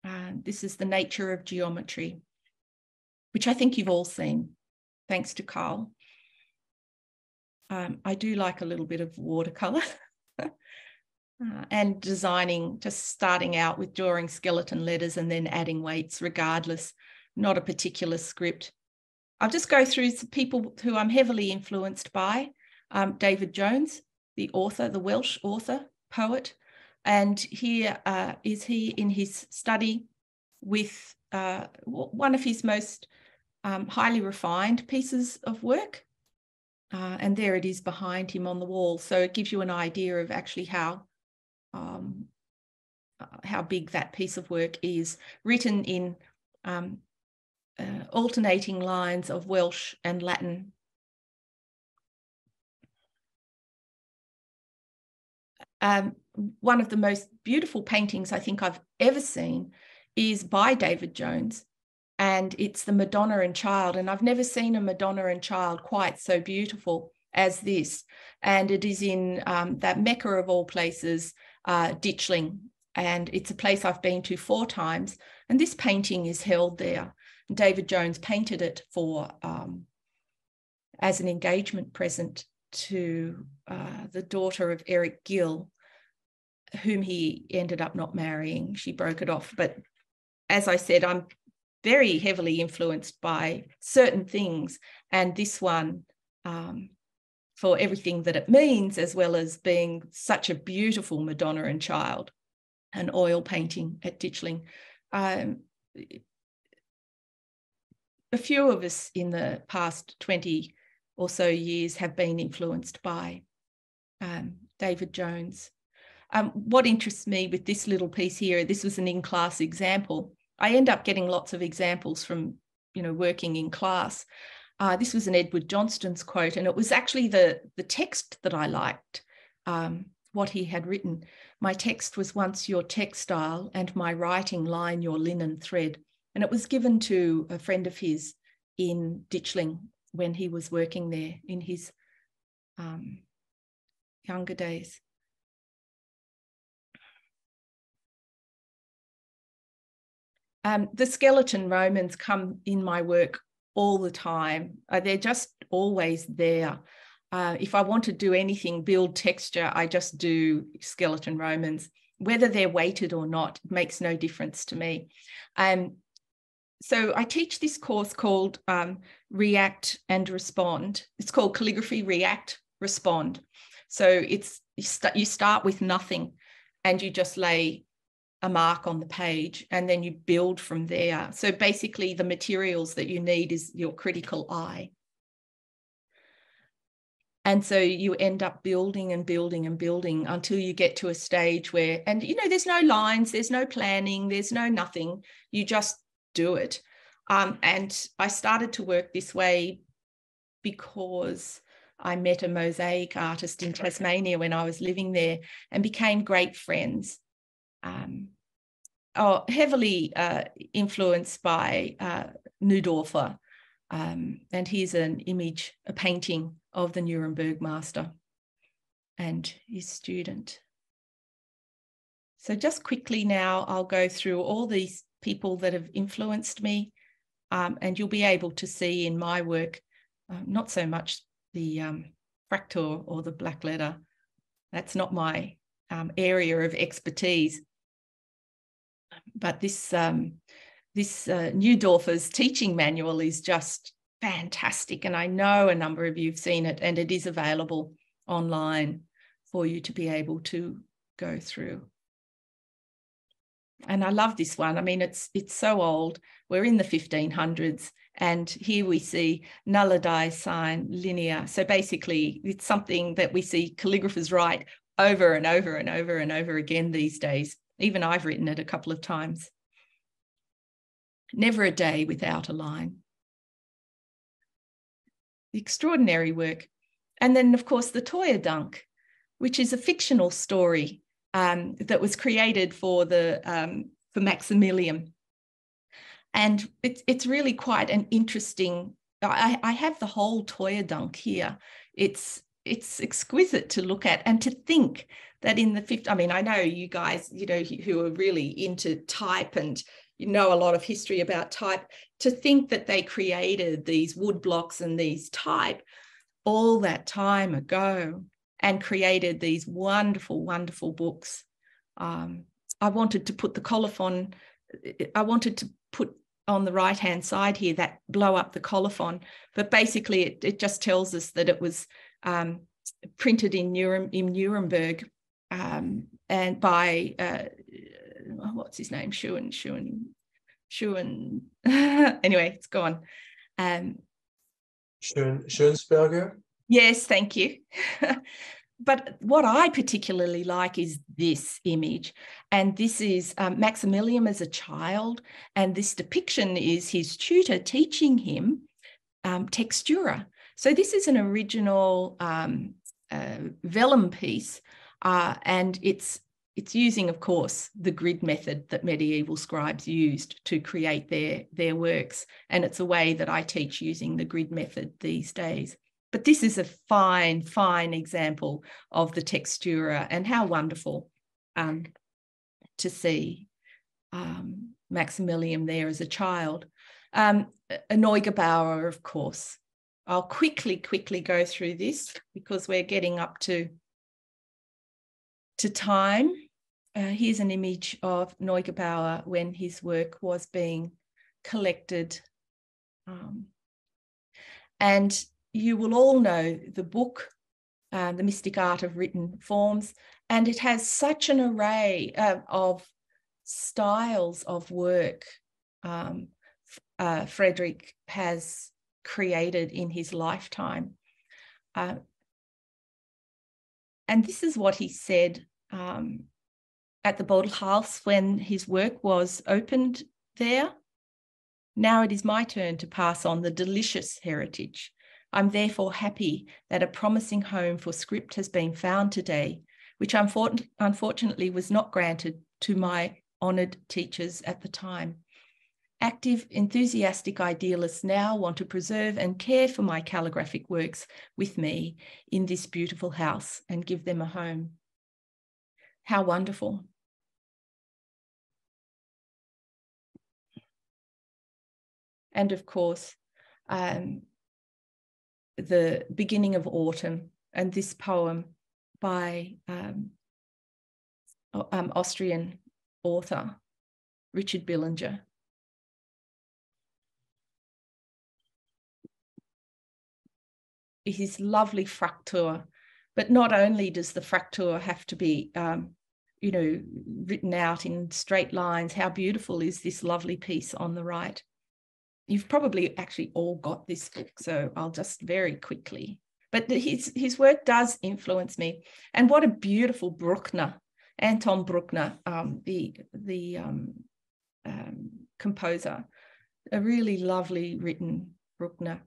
Uh, this is the nature of geometry, which I think you've all seen, thanks to Carl. Um, I do like a little bit of watercolor [laughs] uh, and designing, just starting out with drawing skeleton letters and then adding weights regardless, not a particular script. I'll just go through people who I'm heavily influenced by. Um, David Jones, the author, the Welsh author, poet. And here uh, is he in his study with uh, one of his most um, highly refined pieces of work. Uh, and there it is behind him on the wall. So it gives you an idea of actually how um, uh, how big that piece of work is, written in um, uh, alternating lines of Welsh and Latin Um, one of the most beautiful paintings I think I've ever seen is by David Jones, and it's the Madonna and Child. And I've never seen a Madonna and Child quite so beautiful as this. And it is in um, that Mecca of all places, uh, Ditchling. And it's a place I've been to four times. And this painting is held there. David Jones painted it for um, as an engagement present to uh, the daughter of Eric Gill, whom he ended up not marrying. She broke it off. But as I said, I'm very heavily influenced by certain things. And this one, um, for everything that it means, as well as being such a beautiful Madonna and Child, an oil painting at Ditchling. Um, a few of us in the past 20 or so years have been influenced by um, David Jones. Um, what interests me with this little piece here, this was an in-class example. I end up getting lots of examples from, you know, working in class. Uh, this was an Edward Johnston's quote, and it was actually the, the text that I liked, um, what he had written. My text was once your textile, and my writing line your linen thread. And it was given to a friend of his in Ditchling when he was working there in his um, younger days. Um, the skeleton Romans come in my work all the time. Uh, they're just always there. Uh, if I want to do anything, build texture, I just do skeleton Romans. Whether they're weighted or not makes no difference to me. Um, so I teach this course called um, React and Respond. It's called Calligraphy React Respond. So it's you, st- you start with nothing and you just lay a mark on the page and then you build from there. So basically the materials that you need is your critical eye. And so you end up building and building and building until you get to a stage where, and you know, there's no lines, there's no planning, there's no nothing. You just do it. Um, and I started to work this way because I met a mosaic artist in Tasmania when I was living there and became great friends. Um, oh, heavily uh, influenced by uh, Neudorfer. Um, and here's an image, a painting of the Nuremberg master and his student. So just quickly now, I'll go through all these people that have influenced me. Um, and you'll be able to see in my work, uh, not so much the um, Fraktur or the black letter. That's not my um, area of expertise. But this um, this uh, Neudorfer's teaching manual is just fantastic, and I know a number of you've seen it, and it is available online. for you to be able to go through. And I love this one. I mean, it's it's so old. We're in the 1500s, and here we see nulla dies sine linea. So basically, it's something that we see calligraphers write over and over and over and over again these days. Even I've written it a couple of times. Never a day without a line. The extraordinary work. And then, of course, the Theuerdank, which is a fictional story um, that was created for the um, for Maximilian. And it's it's really quite an interesting. I, I have the whole Theuerdank here. It's it's exquisite to look at and to think that in the fifth. I mean, I know you guys, you know, who are really into type and you know a lot of history about type. To think that they created these wood blocks and these type all that time ago and created these wonderful, wonderful books. Um, I wanted to put the colophon, I wanted to put on the right hand side here that blow up the colophon, but basically it, it just tells us that it was um, printed in, Nurem, in Nuremberg um, and by uh, what's his name, Schuen, Schuen, Schuen. [laughs] anyway, it's gone. Um, Schoen, Schönsperger. Yes, thank you. [laughs] but what I particularly like is this image. And this is um, Maximilian as a child. And this depiction is his tutor teaching him um, textura. So this is an original um, uh, vellum piece. Uh, and it's it's using, of course, the grid method that medieval scribes used to create their, their works. And it's a way that I teach using the grid method these days. But this is a fine, fine example of the textura and how wonderful um, to see um, Maximilian there as a child. Um, Neugebauer, of course. I'll quickly, quickly go through this because we're getting up to, to time. Uh, here's an image of Neugebauer when his work was being collected. Um, and you will all know the book, uh, The Mystic Art of Written Forms, and it has such an array uh, of styles of work um, uh, Frederick has created in his lifetime. Uh, and this is what he said um, at the Bodelhaus when his work was opened there. Now it is my turn to pass on the delicious heritage I'm therefore happy that a promising home for script has been found today, which unfortunately was not granted to my honoured teachers at the time. Active, enthusiastic idealists now want to preserve and care for my calligraphic works with me in this beautiful house and give them a home. How wonderful. And of course, um, the beginning of autumn and this poem by um, um, Austrian author Richard Billinger. His lovely Fraktur. but not only does the Fraktur have to be, um, you know, written out in straight lines. How beautiful is this lovely piece on the right? you've probably actually all got this book, so I'll just very quickly. But his his work does influence me, and what a beautiful Bruckner, Anton Bruckner, um, the the um, um, composer, a really lovely written Bruckner.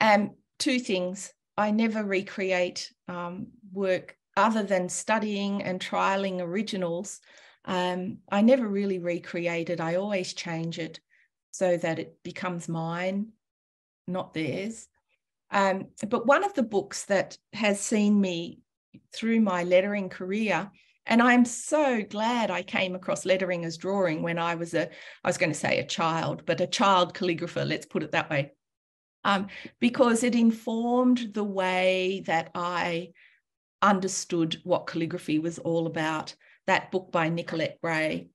And two things: I never recreate um, work other than studying and trialing originals. Um, I never really recreate it. I always change it so that it becomes mine, not theirs. Um, but one of the books that has seen me through my lettering career, and I'm so glad I came across lettering as drawing when I was a, I was going to say a child, but a child calligrapher, let's put it that way, um, because it informed the way that I understood what calligraphy was all about. That book by Nicolette Gray,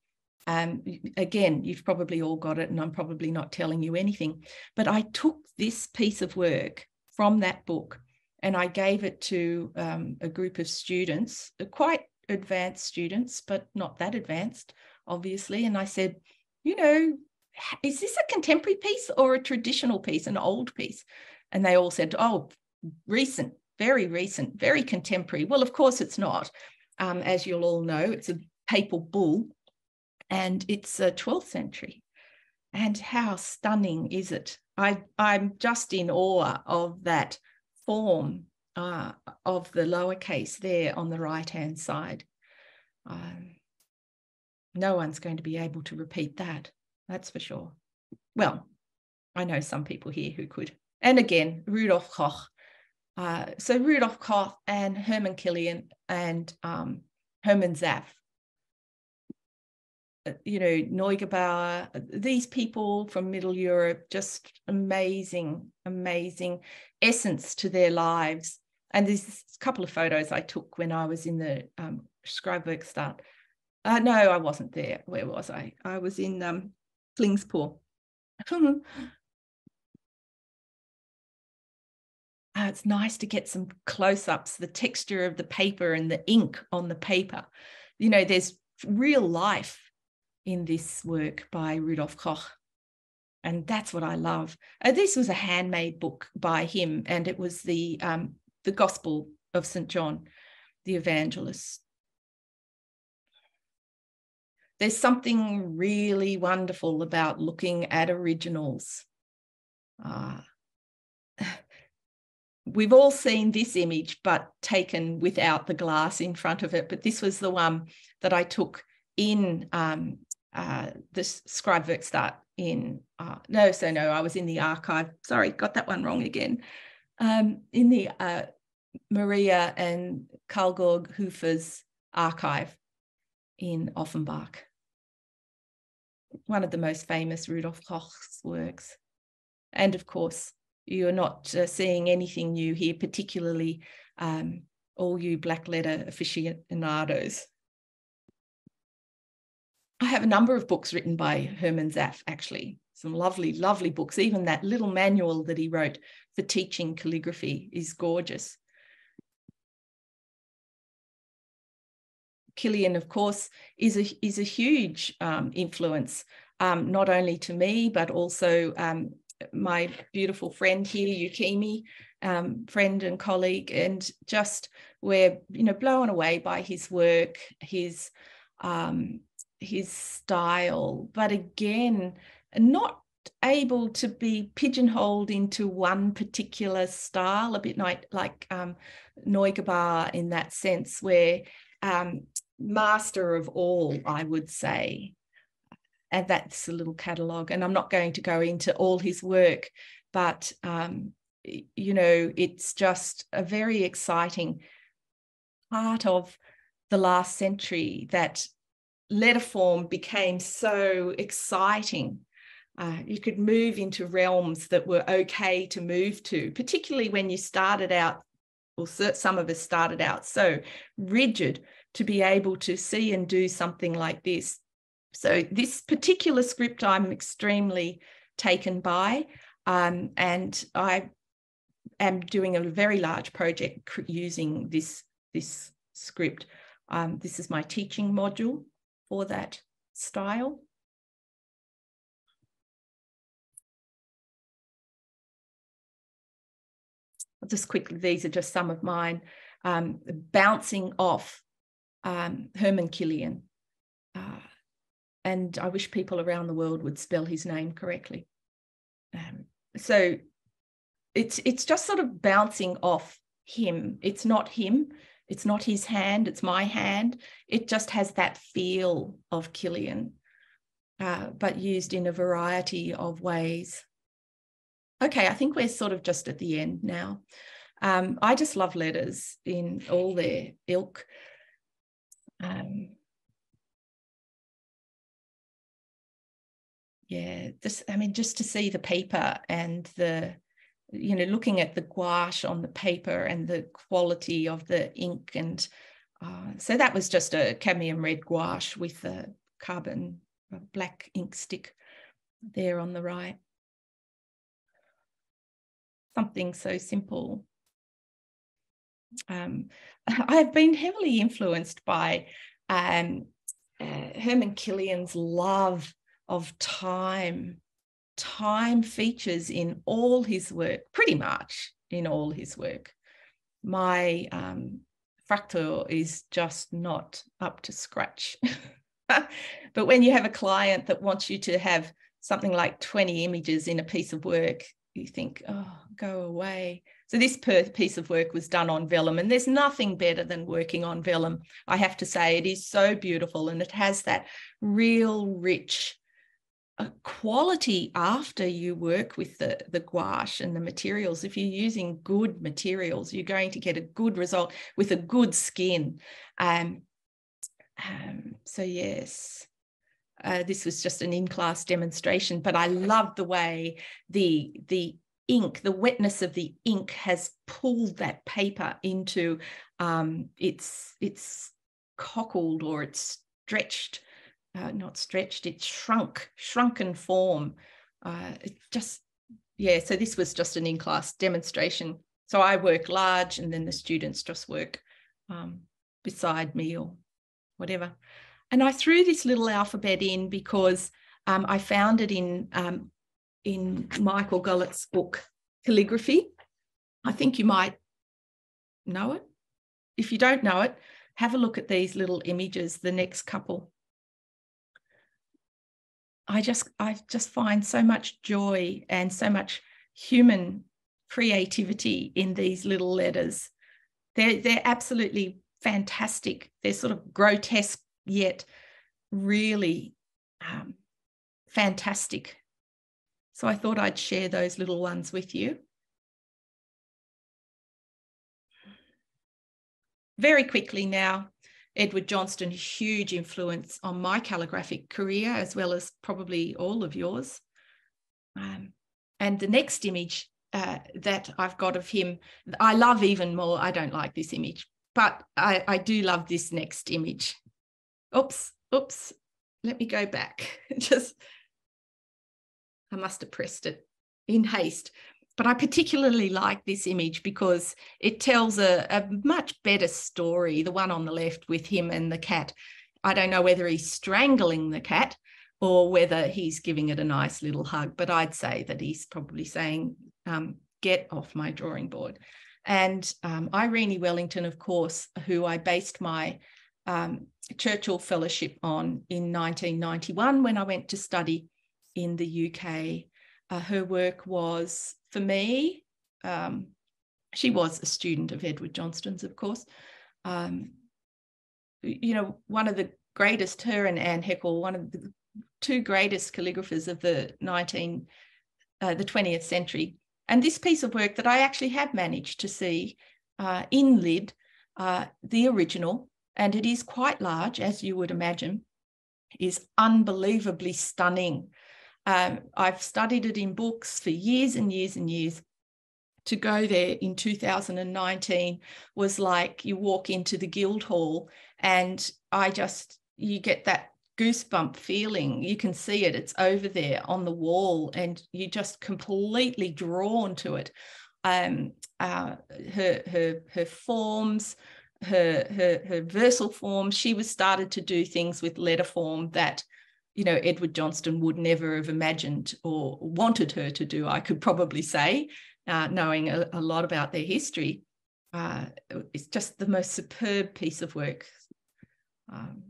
um, again, you've probably all got it, and I'm probably not telling you anything. But I took this piece of work from that book and I gave it to um, a group of students, uh, quite advanced students, but not that advanced, obviously. And I said, you know, is this a contemporary piece or a traditional piece, an old piece? And they all said, oh, recent, very recent, very contemporary. Well, of course it's not. Um, as you'll all know, it's a papal bull and it's a 12th century. And how stunning is it? I, I'm just in awe of that form uh, of the lowercase there on the right hand side. Um, no one's going to be able to repeat that, that's for sure. Well, I know some people here who could. And again, Rudolf Koch. Uh, so Rudolf Koch and Hermann Kilian and um, Hermann Zapf uh, you know, Neugebauer, these people from Middle Europe, just amazing, amazing essence to their lives. And there's a couple of photos I took when I was in the um, Schreibwerkstatt. Uh, no, I wasn't there. Where was I? I was in um, Klingspor. uh, [laughs] it's nice to get some close ups, the texture of the paper and the ink on the paper. You know, there's real life in this work by Rudolf Koch. And that's what I love. Uh, this was a handmade book by him, and it was the um, the Gospel of St. John, the evangelist. There's something really wonderful about looking at originals. Uh, [sighs] we've all seen this image, but taken without the glass in front of it. But this was the one that I took in um, uh, this Schreibwerkstatt in, uh, no, so no, I was in the archive. Sorry, got that one wrong again. Um, in the uh, Maria and Karlgeorg Hoefer's archive in Offenbach. One of the most famous Rudolf Koch's works. And of course, you're not uh, seeing anything new here, particularly um, all you black letter aficionados. I have a number of books written by Hermann Zapf, actually, some lovely, lovely books. Even that little manual that he wrote for teaching calligraphy is gorgeous. Kilian, of course, is a, is a huge um, influence, um, not only to me, but also um, my beautiful friend here, Yukimi, um, friend and colleague, and just we're you know blown away by his work, his um, his style, but again, not able to be pigeonholed into one particular style, a bit like like um, Neugebauer in that sense, where um, master of all, I would say. And that's a little catalogue. And I'm not going to go into all his work, but um, you know, it's just a very exciting part of the last century that letterform became so exciting. Uh, you could move into realms that were okay to move to, particularly when you started out, or some of us started out so rigid to be able to see and do something like this. So, this particular script I'm extremely taken by, um, and I am doing a very large project using this, this script. Um, this is my teaching module for that style. Just quickly, these are just some of mine. Um, bouncing off um, Hermann Kilian. Uh, and I wish people around the world would spell his name correctly. Um, so it's it's just sort of bouncing off him. It's not him. It's not his hand, it's my hand. It just has that feel of Kilian, uh, but used in a variety of ways. Okay, I think we're sort of just at the end now. Um, I just love letters in all their ilk. Um, yeah, this, I mean, just to see the paper and the you know, looking at the gouache on the paper and the quality of the ink. And uh, so that was just a cadmium red gouache with a carbon a black ink stick there on the right. Something so simple um, [laughs] I've been heavily influenced by um, uh, Hermann Kilian's love of time. Time features in all his work, pretty much in all his work. My um, Fractal is just not up to scratch. [laughs] but when you have a client that wants you to have something like 20 images in a piece of work, you think, oh, go away. So this piece of work was done on vellum, and there's nothing better than working on vellum. I have to say, it is so beautiful, and it has that real rich uh, quality after you work with the, the gouache and the materials. If you're using good materials, you're going to get a good result with a good skin. Um, um, so yes, uh, this was just an in-class demonstration, but I love the way the the ink, the wetness of the ink has pulled that paper into um, its it's cockled or it's stretched, uh, not stretched, it's shrunk, shrunken form. Uh, it just yeah. So this was just an in-class demonstration. So I work large, and then the students just work um, beside me or whatever. And I threw this little alphabet in because um, I found it in um, in Michael Gullick's book Calligraphy. I think you might know it. If you don't know it, have a look at these little images, the next couple. I just I just find so much joy and so much human creativity in these little letters. They're they're absolutely fantastic. They're sort of grotesque yet really um, fantastic. So I thought I'd share those little ones with you. Very quickly now, Edward Johnston, huge influence on my calligraphic career, as well as probably all of yours. Um, and the next image uh, that I've got of him, I love even more. I don't like this image, but I, I do love this next image oops, oops, let me go back. [laughs] Just, I must have pressed it in haste. But I particularly like this image because it tells a, a much better story, the one on the left with him and the cat. I don't know whether he's strangling the cat or whether he's giving it a nice little hug, but I'd say that he's probably saying, um, get off my drawing board. And um, Irene Wellington, of course, who I based my um, Churchill Fellowship on in 1991 when I went to study in the UK. Uh, her work was, for me, um, she was a student of Edward Johnston's, of course. Um, you know, one of the greatest, her and Ann Hechle, one of the two greatest calligraphers of the 19, uh, the 20th century. And this piece of work that I actually have managed to see uh, in Lydd, uh, the original, and it is quite large, as you would imagine, is unbelievably stunning. Um, I've studied it in books for years and years and years. To go there in 2019 was like you walk into the Guildhall, and I just, you get that goosebump feeling. You can see it, it's over there on the wall, and you're just completely drawn to it. Um, uh, her, her, her forms, her her her versal form, she was started to do things with letter form that you know Edward Johnston would never have imagined or wanted her to do. I could probably say, uh, knowing a, a, lot about their history, uh, it's just the most superb piece of work. Um,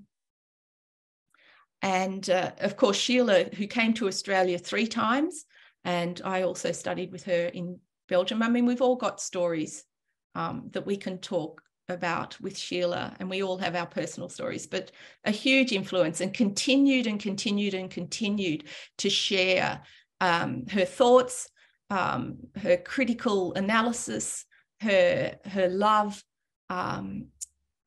and uh, of course, Sheila, who came to Australia three times, and I also studied with her in Belgium. I mean, we've all got stories um, that we can talk about with Sheila, and we all have our personal stories, but a huge influence and continued and continued and continued to share um, her thoughts, um, her critical analysis, her, her love um,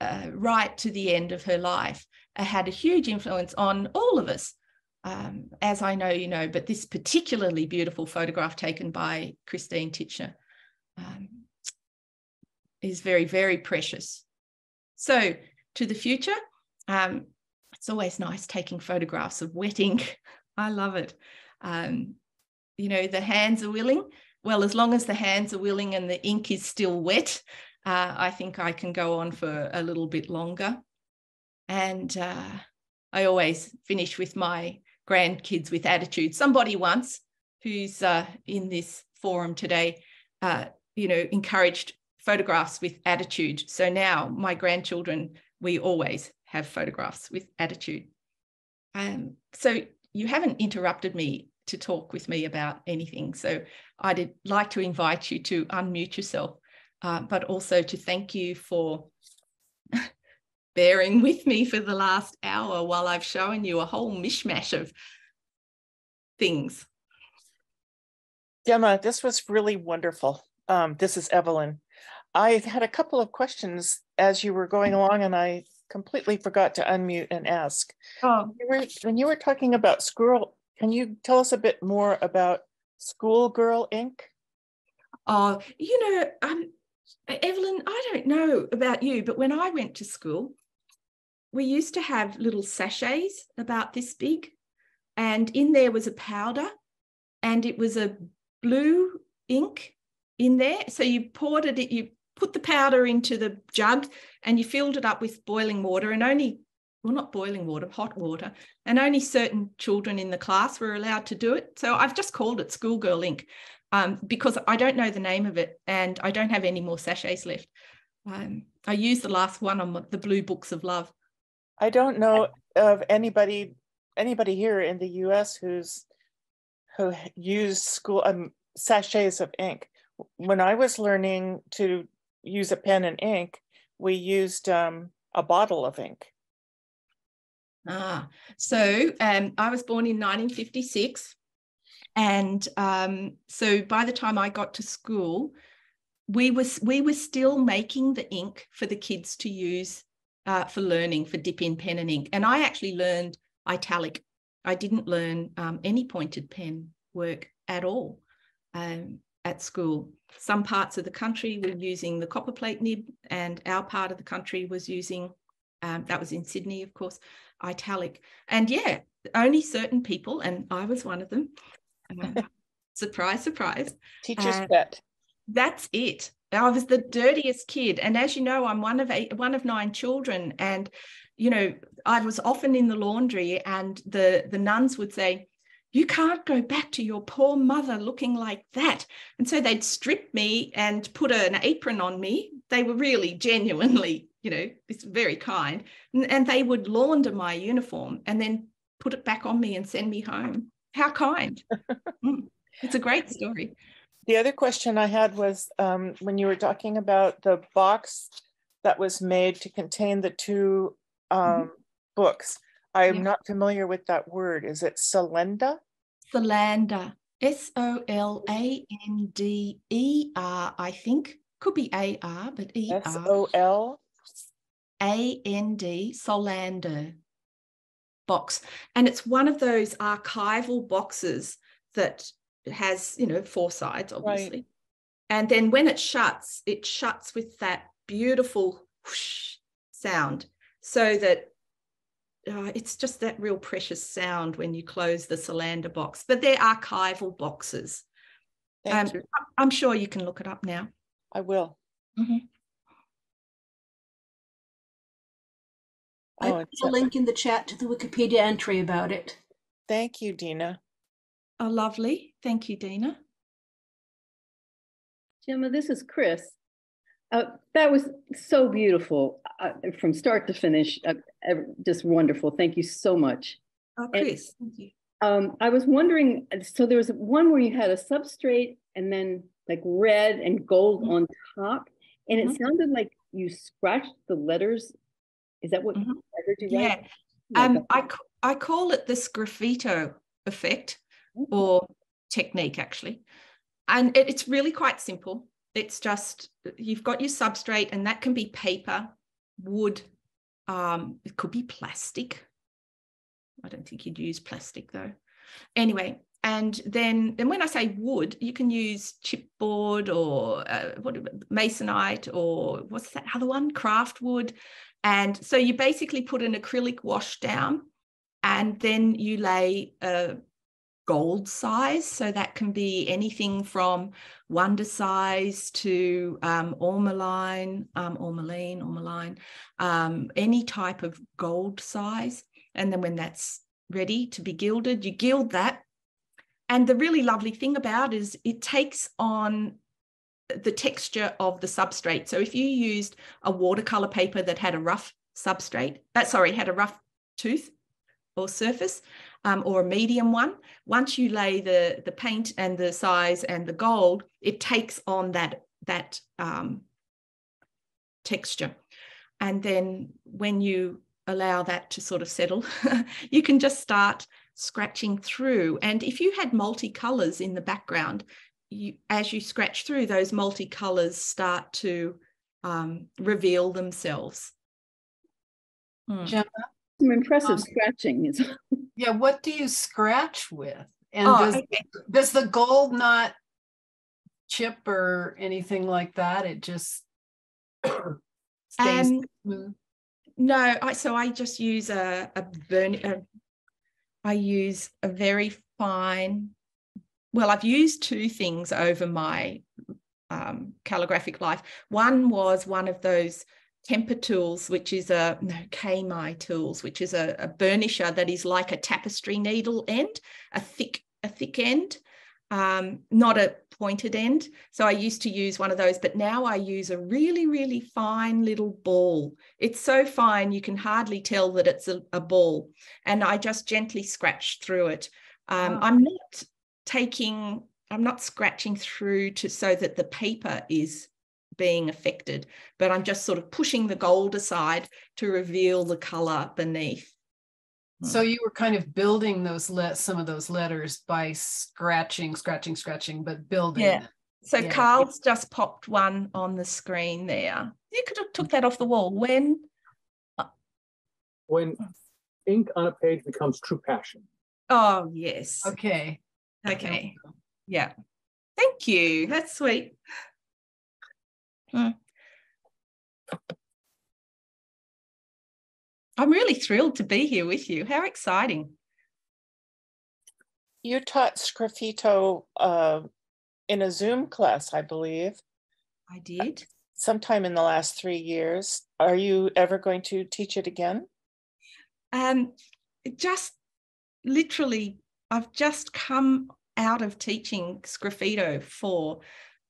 uh, right to the end of her life uh, had a huge influence on all of us. Um, as I know you know, but this particularly beautiful photograph taken by Christine Titchener um, is very, very precious. So, to the future, um, it's always nice taking photographs of wet ink. [laughs] I love it. Um, you know, the hands are willing. Well, as long as the hands are willing and the ink is still wet, Uh, I think I can go on for a little bit longer. And uh, I always finish with my grandkids with attitude. Somebody once who's uh, in this forum today, uh, you know, encouraged photographs with attitude. So now my grandchildren, we always have photographs with attitude. Um, so you haven't interrupted me to talk with me about anything. So I'd like to invite you to unmute yourself, uh, but also to thank you for [laughs] bearing with me for the last hour while I've shown you a whole mishmash of things. Gemma, this was really wonderful. Um, this is Evelyn. I had a couple of questions as you were going along, and I completely forgot to unmute and ask. Oh. You were, when you were talking about school, can you tell us a bit more about Schoolgirl Ink? Oh, you know, um, Evelyn, I don't know about you, but when I went to school, we used to have little sachets about this big, and in there was a powder, and it was a blue ink in there. So you poured it, you put the powder into the jug, and you filled it up with boiling water, and only well, not boiling water, hot water, and only certain children in the class were allowed to do it. So I've just called it Schoolgirl Ink um, because I don't know the name of it and I don't have any more sachets left. Um, I used the last one on the Blue Books of Love. I don't know of anybody anybody here in the U.S. who's who used school um, sachets of ink. When I was learning to use a pen and ink, we used um, a bottle of ink. Ah, so um, I was born in 1956. And um, so by the time I got to school, we was we were still making the ink for the kids to use uh, for learning for dip in pen and ink. And I actually learned italic. I didn't learn um, any pointed pen work at all um, at school. Some parts of the country were using the copperplate nib, and our part of the country was using um, that was in Sydney, of course, italic. And yeah, only certain people, and I was one of them. Uh, [laughs] surprise, surprise. Teacher's uh, pet. That's it. I was the dirtiest kid, and as you know, I'm one of eight, one of nine children, and you know, I was often in the laundry, and the the nuns would say, "You can't go back to your poor mother looking like that," and so they'd strip me and put an apron on me. They were really genuinely you know, it's very kind. And, and they would launder my uniform and then put it back on me and send me home. How kind. [laughs] mm, it's a great story. The other question I had was um, when you were talking about the box that was made to contain the two um, mm-hmm. books. I'm yeah. not familiar with that word. Is it Solenda? Solander. S O L A N D E R, I think. Could be A R, but E R. S O L a N D, Solander box. And it's one of those archival boxes that has, you know, four sides, obviously. Right. And then when it shuts, it shuts with that beautiful whoosh sound so that uh, it's just that real precious sound when you close the Solander box. But they're archival boxes. Um, I'm sure you can look it up now. I will. Mm-hmm. I oh, put a link in the chat to the Wikipedia entry about it. Thank you, Dina. Oh, lovely. Thank you, Dina. Gemma, this is Chris. Uh, that was so beautiful uh, from start to finish. Uh, just wonderful. Thank you so much. Oh, Chris, and, thank you. Um, I was wondering, so there was one where you had a substrate and then like red and gold mm -hmm. on top, and it mm -hmm. sounded like you scratched the letters is that what. I heard you Yeah. Um, I, I call it this sgraffito effect mm-hmm. or technique, actually. And it, it's really quite simple. It's just you've got your substrate, and that can be paper, wood, um, it could be plastic. I don't think you'd use plastic though. Anyway, and then then when I say wood, you can use chipboard or uh, what masonite or what's that other one? Craft wood. And so you basically put an acrylic wash down and then you lay a gold size. So that can be anything from wonder size to um, ormaline, um, ormaline, ormaline, um, any type of gold size. And then when that's ready to be gilded, you gild that. And the really lovely thing about it is it takes on the texture of the substrate. So if you used a watercolor paper that had a rough substrate, that sorry, had a rough tooth or surface, um, or a medium one, once you lay the, the paint and the size and the gold, it takes on that, that um, texture. And then when you allow that to sort of settle, [laughs] you can just start scratching through. And if you had multicolors in the background, you, as you scratch through, those multicolors start to um, reveal themselves. Hmm. Gemma? Some impressive um, scratching. [laughs] yeah, what do you scratch with? And oh, does, okay. does the gold not chip or anything like that? It just [clears throat] stays um, smooth. No, I, so I just use a, a burn. A, I use a very fine well, I've used two things over my um, calligraphic life. One was one of those Kemper tools, which is a no KMI tools, which is a, a, burnisher that is like a tapestry needle end, a thick a thick end, um, not a pointed end. So I used to use one of those, but now I use a really really fine little ball. It's so fine you can hardly tell that it's a, a ball, and I just gently scratch through it. Um, oh. I'm not taking i'm not scratching through to so that the paper is being affected but i'm just sort of pushing the gold aside to reveal the color beneath hmm. so you were kind of building those let some of those letters by scratching scratching scratching but building yeah so yeah. carl's just popped one on the screen there you could have took that off the wall when uh, when ink on a page becomes true passion oh yes okay Okay. Yeah. Thank you. That's sweet. Hmm. I'm really thrilled to be here with you. How exciting. You taught Sgraffito uh, in a Zoom class, I believe. I did. Sometime in the last three years. Are you ever going to teach it again? Um, just literally, I've just come out of teaching Sgraffito for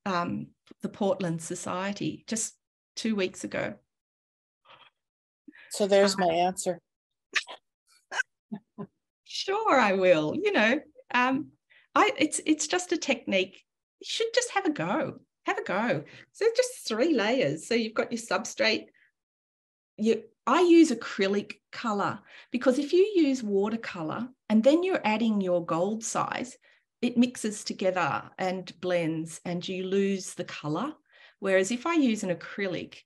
um, the Portland Society just two weeks ago. So there's my answer. sure, I will. You know, um, I it's it's just a technique. You should just have a go. Have a go. So just three layers. So you've got your substrate. You I use acrylic color because if you use watercolor and then you're adding your gold size, it mixes together and blends and you lose the color. Whereas if I use an acrylic,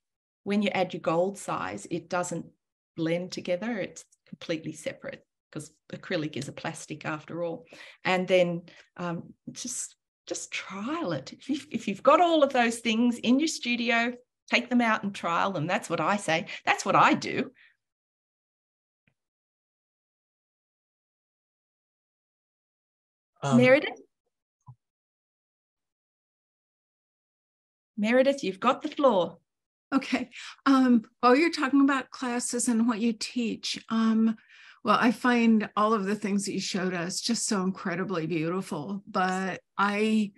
when you add your gold size, it doesn't blend together. It's completely separate because acrylic is a plastic after all. And then um, just just trial it. If you've, if you've got all of those things in your studio, take them out and trial them. That's what I say. That's what I do. Um, Meredith? Meredith, you've got the floor. Okay. Um, while you're talking about classes and what you teach, um, well, I find all of the things that you showed us just so incredibly beautiful. But I,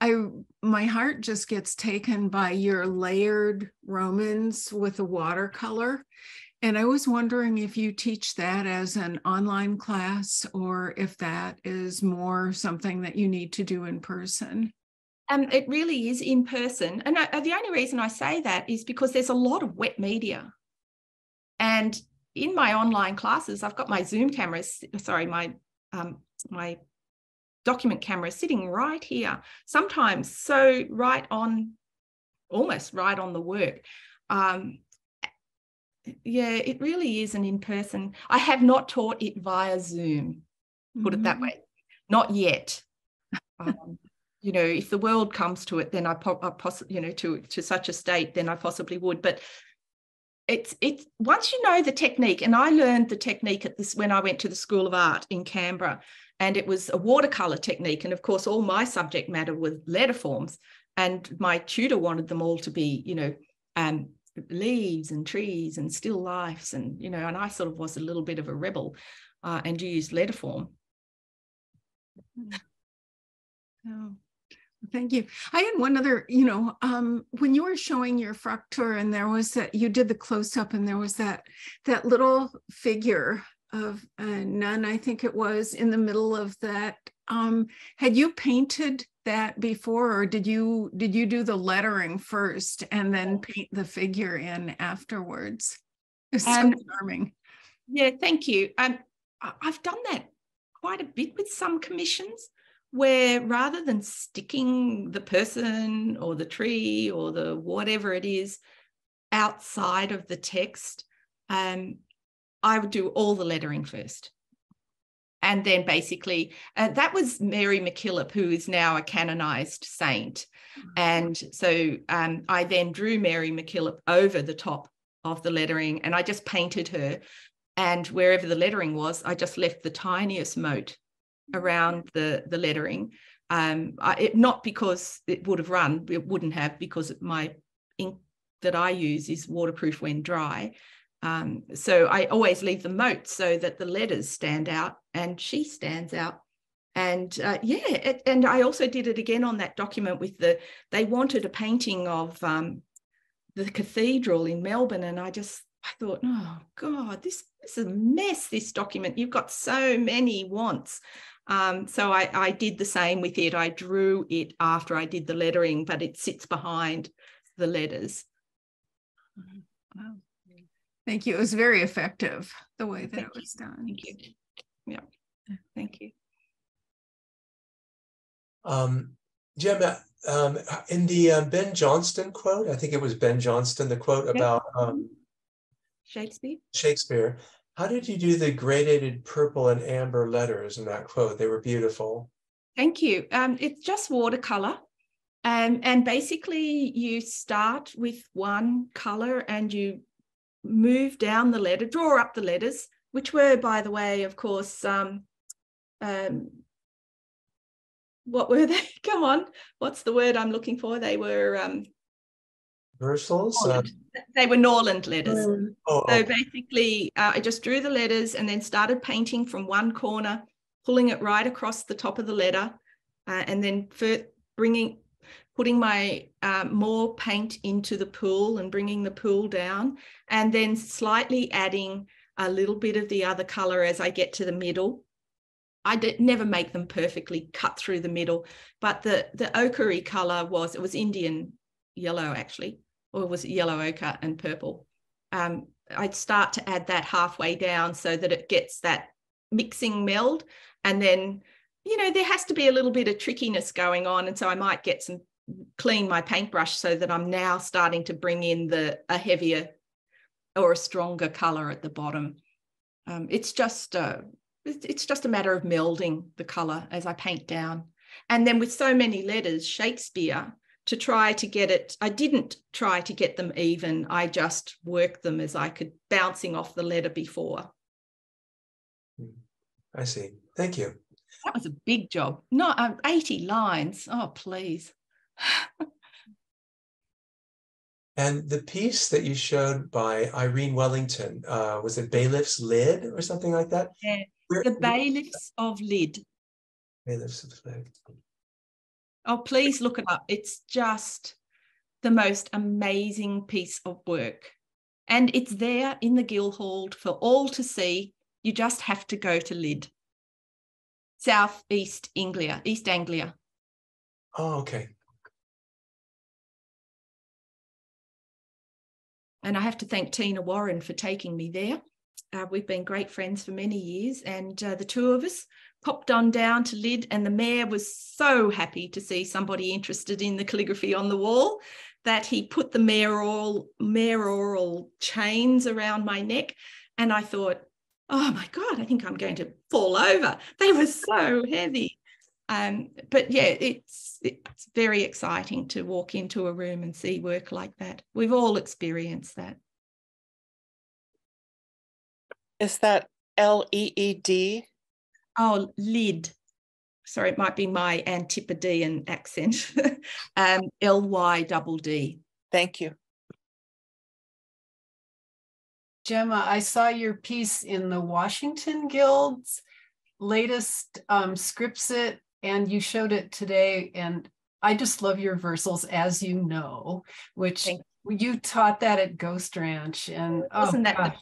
I, my heart just gets taken by your layered Romans with a watercolor, and I was wondering if you teach that as an online class or if that is more something that you need to do in person. Um, it really is in person. And I, the only reason I say that is because there's a lot of wet media. And in my online classes, I've got my Zoom cameras, sorry, my um, my document camera sitting right here, sometimes so right on, almost right on the work. Um, yeah, it really is an in person. I have not taught it via Zoom, put mm-hmm. it that mm-hmm. way, not yet. um, you know, if the world comes to it, then I, po- I possibly, you know, to to such a state, then I possibly would. But it's it's once you know the technique, and I learned the technique at this when I went to the School of Art in Canberra. and it was a watercolor technique. And of course, all my subject matter was letter forms, and my tutor wanted them all to be, you know, um, leaves and trees and still lifes, and you know, and I sort of was a little bit of a rebel, uh, and used letter form. Oh. Thank you. I had one other, you know, um, when you were showing your Fraktur and there was that you did the close up and there was that that little figure of a nun, I think it was in the middle of that. Um, had you painted that before or did you did you do the lettering first and then paint the figure in afterwards? [laughs] It's um, so charming. Yeah, thank you. Um, I've done that quite a bit with some commissions where rather than sticking the person or the tree or the whatever it is outside of the text, um, I would do all the lettering first. And then basically, uh, that was Mary MacKillop, who is now a canonized saint. Mm-hmm. And so um, I then drew Mary MacKillop over the top of the lettering and I just painted her. And wherever the lettering was, I just left the tiniest moat around the the lettering. Um, I, it, not because it would have run, it wouldn't have because my ink that I use is waterproof when dry. Um, so I always leave the moat so that the letters stand out and she stands out. And uh, yeah, it, and I also did it again on that document with the, they wanted a painting of um, the cathedral in Melbourne. And I just, I thought, oh God, this, this is a mess, this document. You've got so many wants. Um, so I, I did the same with it. I drew it after I did the lettering, but it sits behind the letters. Wow. Thank you. It was very effective the way that Thank it was done. Thank you. Yeah. Thank you. Um, Gemma, um, in the uh, Ben Jonson quote, I think it was Ben Jonson, the quote about um, Shakespeare. Shakespeare. How did you do the gradated purple and amber letters in that quote? They were beautiful. Thank you. Um, it's just watercolor. Um, and basically, you start with one color and you move down the letter, draw up the letters, which were, by the way, of course, um, um, what were [laughs] they? Come on, what's the word I'm looking for? They were um, Versals? Uh, they were Norland letters. Oh, so basically, uh, I just drew the letters and then started painting from one corner, pulling it right across the top of the letter, uh, and then bringing, putting my uh, more paint into the pool and bringing the pool down, and then slightly adding a little bit of the other color as I get to the middle. I did never make them perfectly cut through the middle, but the the ochre color was it was Indian yellow actually or was it yellow ochre and purple? Um, I'd start to add that halfway down so that it gets that mixing meld. And then, you know, there has to be a little bit of trickiness going on. And so I might get some clean my paintbrush so that I'm now starting to bring in the a heavier or a stronger color at the bottom. Um, it's just a, it's just a matter of melding the color as I paint down. And then with so many letters, Shakespeare, to try to get it. I didn't try to get them even. I just worked them as I could, bouncing off the letter before. I see. Thank you. That was a big job. Not um, 80 lines. Oh, please. [laughs] and the piece that you showed by Irene Wellington, uh, was it Bailiff's Lydd or something like that? Yeah, Where, the Bailiffs of Lydd. Bailiffs of Lydd. Oh, please look it up. It's just the most amazing piece of work. And it's there in the Guildhall for all to see. You just have to go to Lydd, South East Anglia, East Anglia. Oh, okay. And I have to thank Tina Warren for taking me there. Uh, we've been great friends for many years, and uh, the two of us popped on down to Lydd, and the mayor was so happy to see somebody interested in the calligraphy on the wall that he put the mayoral mayoral chains around my neck, and I thought, oh my god, I think I'm going to fall over. They were so heavy. Um, but yeah, it's it's very exciting to walk into a room and see work like that. We've all experienced that. Is that L E E D Oh, Lydd. Sorry, it might be my Antipodean accent. [laughs] um, L Y double D. Thank you. Gemma, I saw your piece in the Washington Guild's latest um, Scripsit, and you showed it today. And I just love your versals, as you know, which you taught that at Ghost Ranch, and oh, that gosh,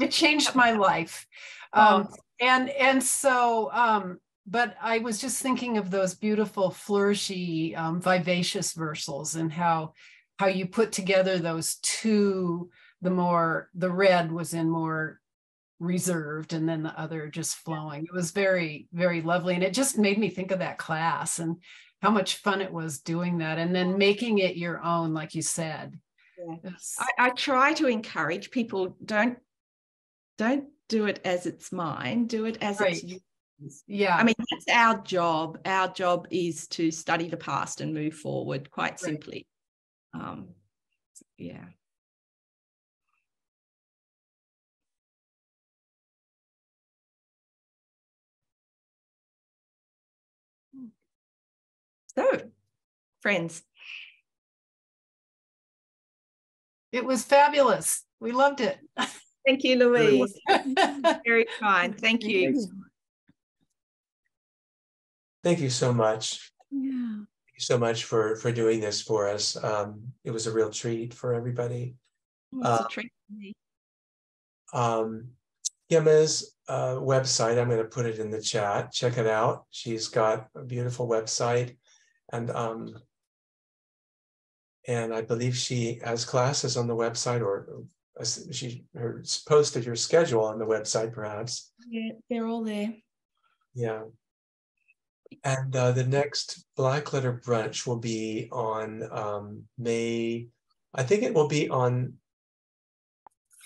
it changed my life. Um, oh. And and so, um, but I was just thinking of those beautiful, flourishy, um, vivacious versals, and how how you put together those two. The more the red was in more reserved and then the other just flowing. It was very, very lovely. And it just made me think of that class and how much fun it was doing that and then making it your own, like you said. Yeah. I, I try to encourage people don't don't do it as it's mine, do it as right. it's yours. Yeah. I mean, that's our job. Our job is to study the past and move forward, quite right. simply. Um, yeah. So, friends. It was fabulous. We loved it. Thank you, Louise. Very kind. [laughs] Thank you. Thank you so much. Yeah. Thank you so much for for doing this for us. Um, it was a real treat for everybody. It's uh, a treat for me. Um, Gemma's uh, website, I'm going to put it in the chat. Check it out. She's got a beautiful website and um, and I believe she has classes on the website, or uh, she her posted her schedule on the website, perhaps. Yeah, they're all there. Yeah. And uh, the next Black Letter Brunch will be on um, May, I think it will be on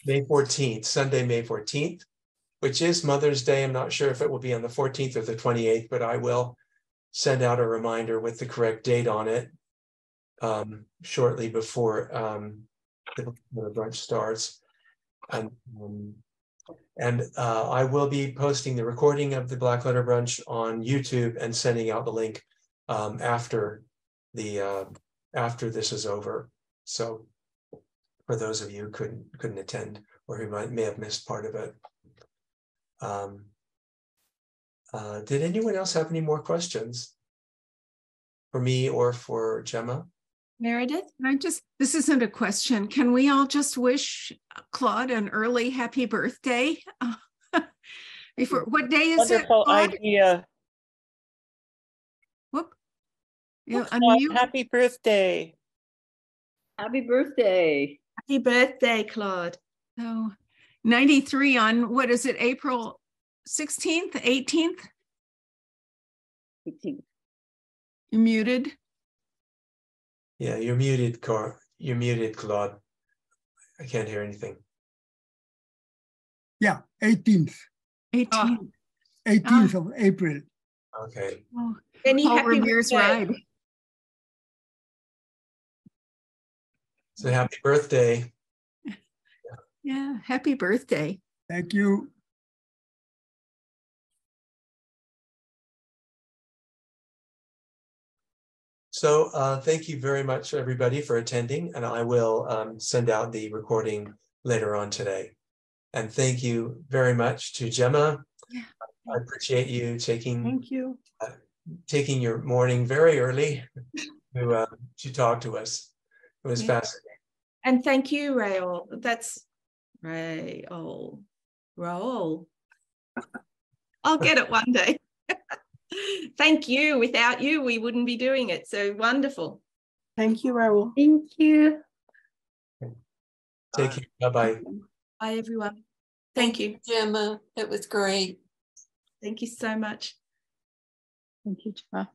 May 14th, Sunday, May 14th, which is Mother's Day. I'm not sure if it will be on the 14th or the 28th, but I will send out a reminder with the correct date on it um, shortly before um, the, brunch starts. And, um, and uh, I will be posting the recording of the Black Letter Brunch on YouTube and sending out the link um, after the uh, after this is over. So for those of you who couldn't couldn't attend or who might may have missed part of it. Um, uh, did anyone else have any more questions for me or for Gemma? Meredith? I just, this isn't a question. Can we all just wish Claude an early happy birthday? [laughs] Before, what day is Wonderful it? Wonderful idea. Whoop. Yeah, unmute. Happy birthday. Happy birthday. Happy birthday, Claude. Oh, 93 on, what is it, April 16th, 18th? 18th. You're muted. Yeah, you're muted, Car. You're muted, Claude. I can't hear anything. Yeah, 18th. 18th. 18th oh. of April. Okay. Oh, any oh, happy year's ride. So happy birthday. Yeah. [laughs] yeah, happy birthday. Thank you. So uh, thank you very much, everybody, for attending, and I will um, send out the recording later on today. And thank you very much to Gemma. Yeah. I appreciate you taking thank you uh, taking your morning very early to uh, to talk to us. It was yeah. fascinating. And thank you, Raoul. That's Raoul. Raoul. I'll get it one day. Thank you. Without you, we wouldn't be doing it. So wonderful. Thank you, Raoul. Thank you. Take care. Bye-bye. Bye, everyone. Thank you. Gemma. It was great. Thank you so much. Thank you, Gemma.